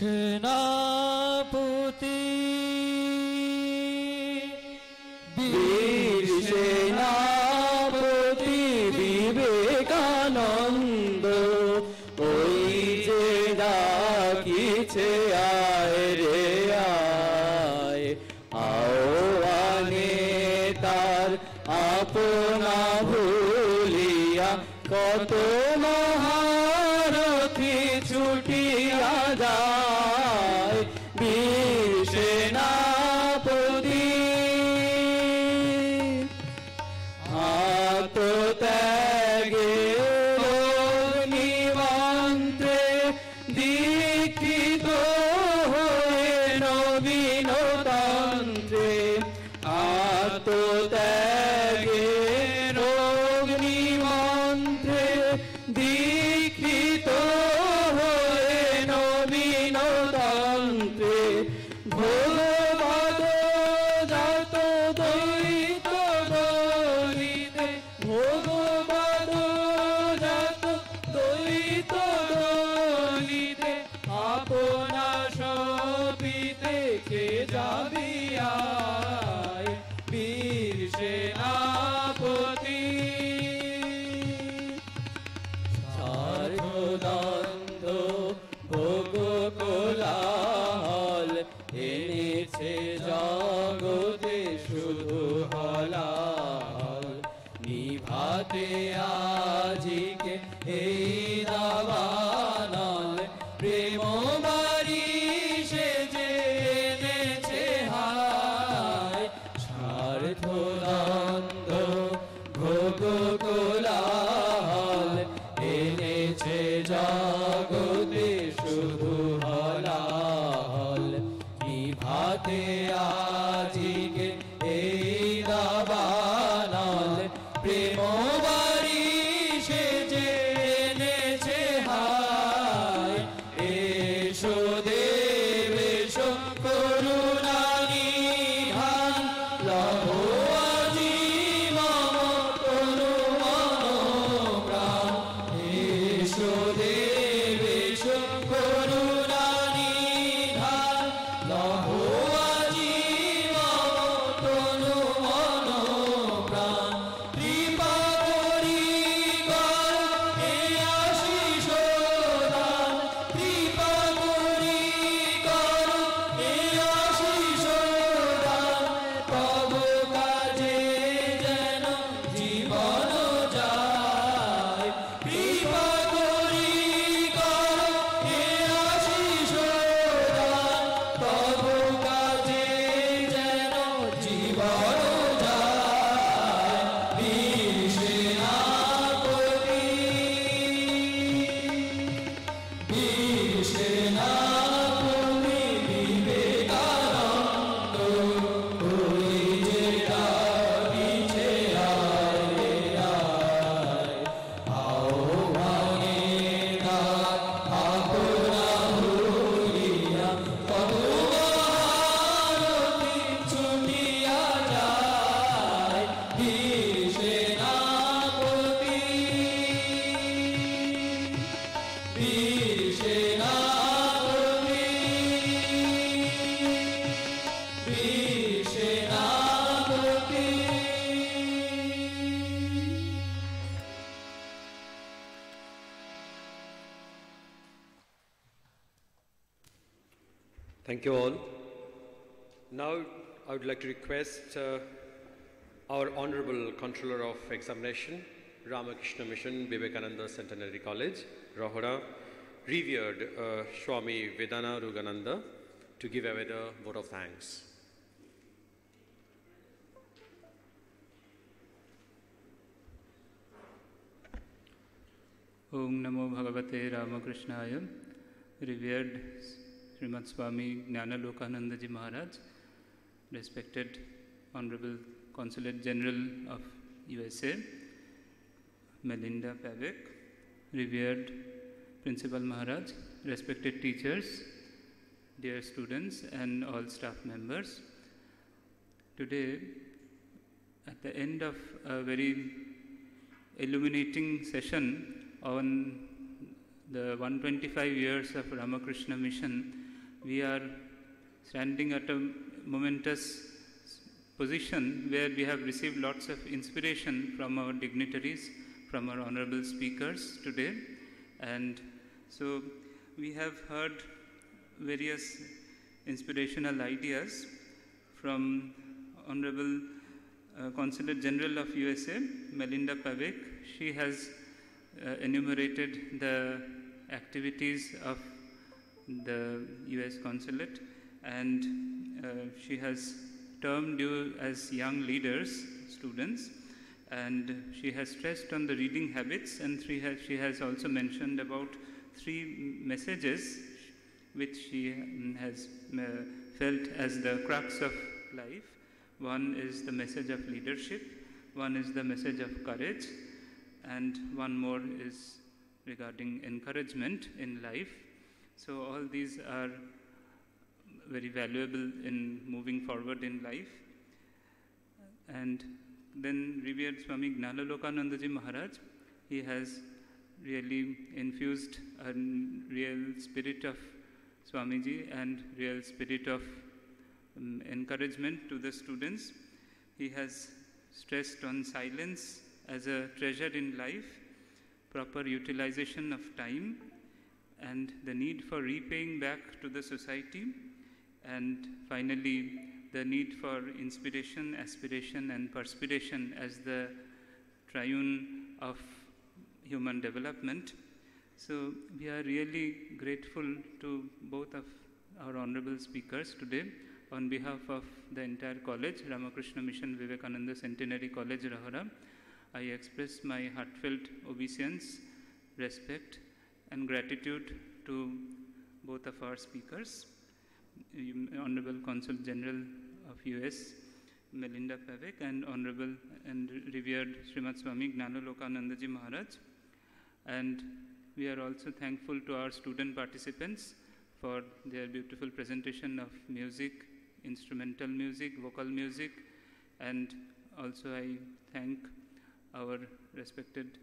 Krishna. Examination, Ramakrishna Mission, Vivekananda Centenary College, Rahara, revered uh, Swami Vedana Rugananda, to give away the vote of thanks. Om Namo Bhagavate Ramakrishnaaya, revered Srimad Swami Jnanalokananda Ji Maharaj, respected Honorable Consulate General of USA, Melinda Pavek, revered Principal Maharaj, respected teachers, dear students, and all staff members. Today, at the end of a very illuminating session on the 125 years of Ramakrishna Mission, we are standing at a momentous position where we have received lots of inspiration from our dignitaries, from our honorable speakers today. And so we have heard various inspirational ideas from Honorable uh, Consulate General of USA, Melinda Pavek. She has uh, enumerated the activities of the US Consulate and uh, she has termed you as young leaders, students, and she has stressed on the reading habits and three has, she has also mentioned about three messages which she mm, has uh, felt as the crux of life. One is the message of leadership, one is the message of courage, and one more is regarding encouragement in life. So, all these are very valuable in moving forward in life. And then revered Swami Gnanalokanandaji Maharaj, he has really infused a real spirit of Swamiji and real spirit of um, encouragement to the students. He has stressed on silence as a treasure in life, proper utilization of time, and the need for repaying back to the society, and finally, the need for inspiration, aspiration, and perspiration as the triune of human development. So we are really grateful to both of our honorable speakers today on behalf of the entire college, Ramakrishna Mission Vivekananda Centenary College, Rahara. I express my heartfelt obeisance, respect, and gratitude to both of our speakers, Honorable Consul General of US, Melinda Pavek, and Honorable and revered Srimad Swami Gnanalokanandaji Maharaj. And we are also thankful to our student participants for their beautiful presentation of music, instrumental music, vocal music, and also I thank our respected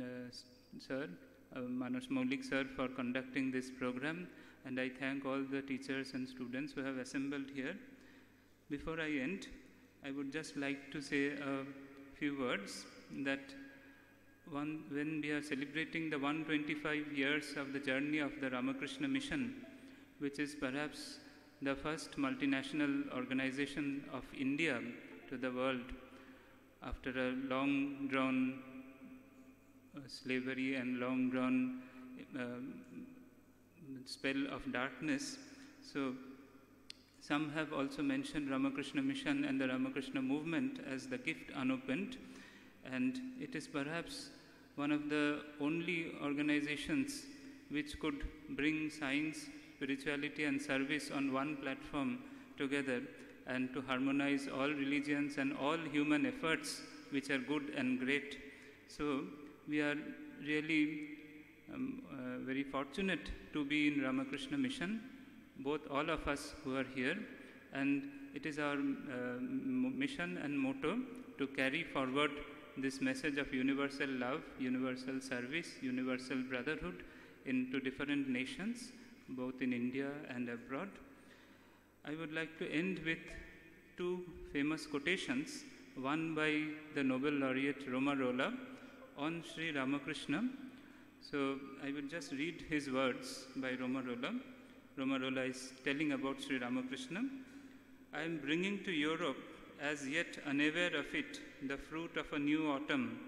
uh, sir, uh, Manas Maulik sir, for conducting this program, and I thank all the teachers and students who have assembled here. Before I end, I would just like to say a few words that one, when we are celebrating the 125 years of the journey of the Ramakrishna Mission, which is perhaps the first multinational organization of India to the world after a long drawn uh, slavery and long drawn um, spell of darkness. So, some have also mentioned Ramakrishna Mission and the Ramakrishna movement as the gift unopened, and it is perhaps one of the only organizations which could bring science, spirituality, and service on one platform together and to harmonize all religions and all human efforts which are good and great. So, we are really um, uh, very fortunate to be in Ramakrishna Mission, both all of us who are here, and it is our uh, mission and motto to carry forward this message of universal love, universal service, universal brotherhood into different nations, both in India and abroad. I would like to end with two famous quotations, one by the Nobel laureate Romain Rolland on Sri Ramakrishna. So I will just read his words by Romain Rolland. Romain Rolland is telling about Sri Ramakrishna. I am bringing to Europe, as yet unaware of it, the fruit of a new autumn,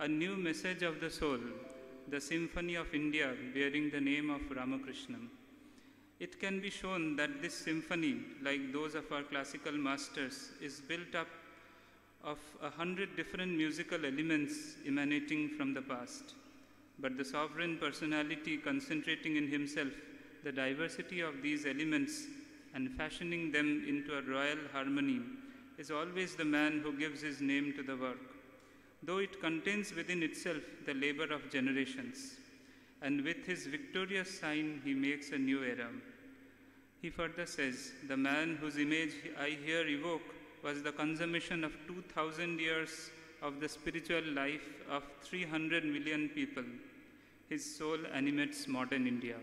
a new message of the soul, the symphony of India bearing the name of Ramakrishna. It can be shown that this symphony, like those of our classical masters, is built up of a hundred different musical elements emanating from the past. But the sovereign personality concentrating in himself the diversity of these elements and fashioning them into a royal harmony is always the man who gives his name to the work, though it contains within itself the labor of generations. And with his victorious sign, he makes a new era. He further says, The man whose image I here evoke was the consummation of 2000 years of the spiritual life of 300 million people. His soul animates modern India.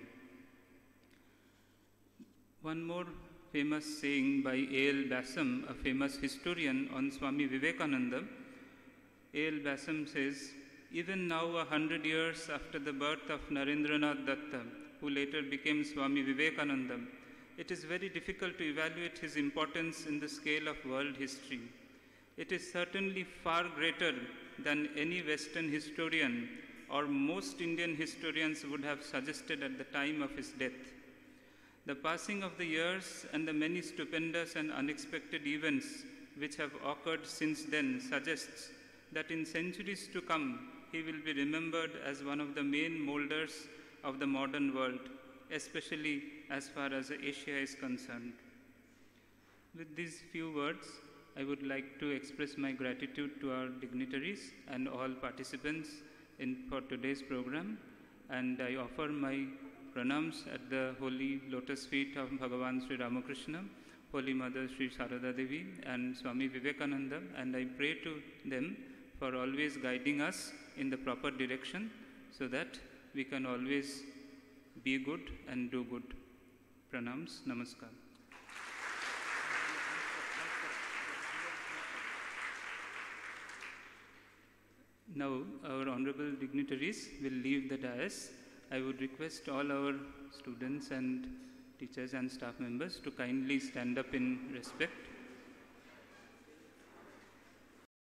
One more famous saying by A.L. Basham, a famous historian on Swami Vivekananda. A.L. Basham says, even now, a hundred years after the birth of Narendranath Datta, who later became Swami Vivekananda, it is very difficult to evaluate his importance in the scale of world history. It is certainly far greater than any Western historian or most Indian historians would have suggested at the time of his death. The passing of the years and the many stupendous and unexpected events which have occurred since then suggests that in centuries to come, he will be remembered as one of the main molders of the modern world, especially as far as Asia is concerned. With these few words, I would like to express my gratitude to our dignitaries and all participants in, for today's program, and I offer my pranams at the holy lotus feet of Bhagavan Sri Ramakrishna, Holy Mother Sri Sarada Devi, and Swami Vivekananda, and I pray to them for always guiding us in the proper direction so that we can always be good and do good. Pranams, Namaskar. Now, our honorable dignitaries will leave the dais. I would request all our students and teachers and staff members to kindly stand up in respect.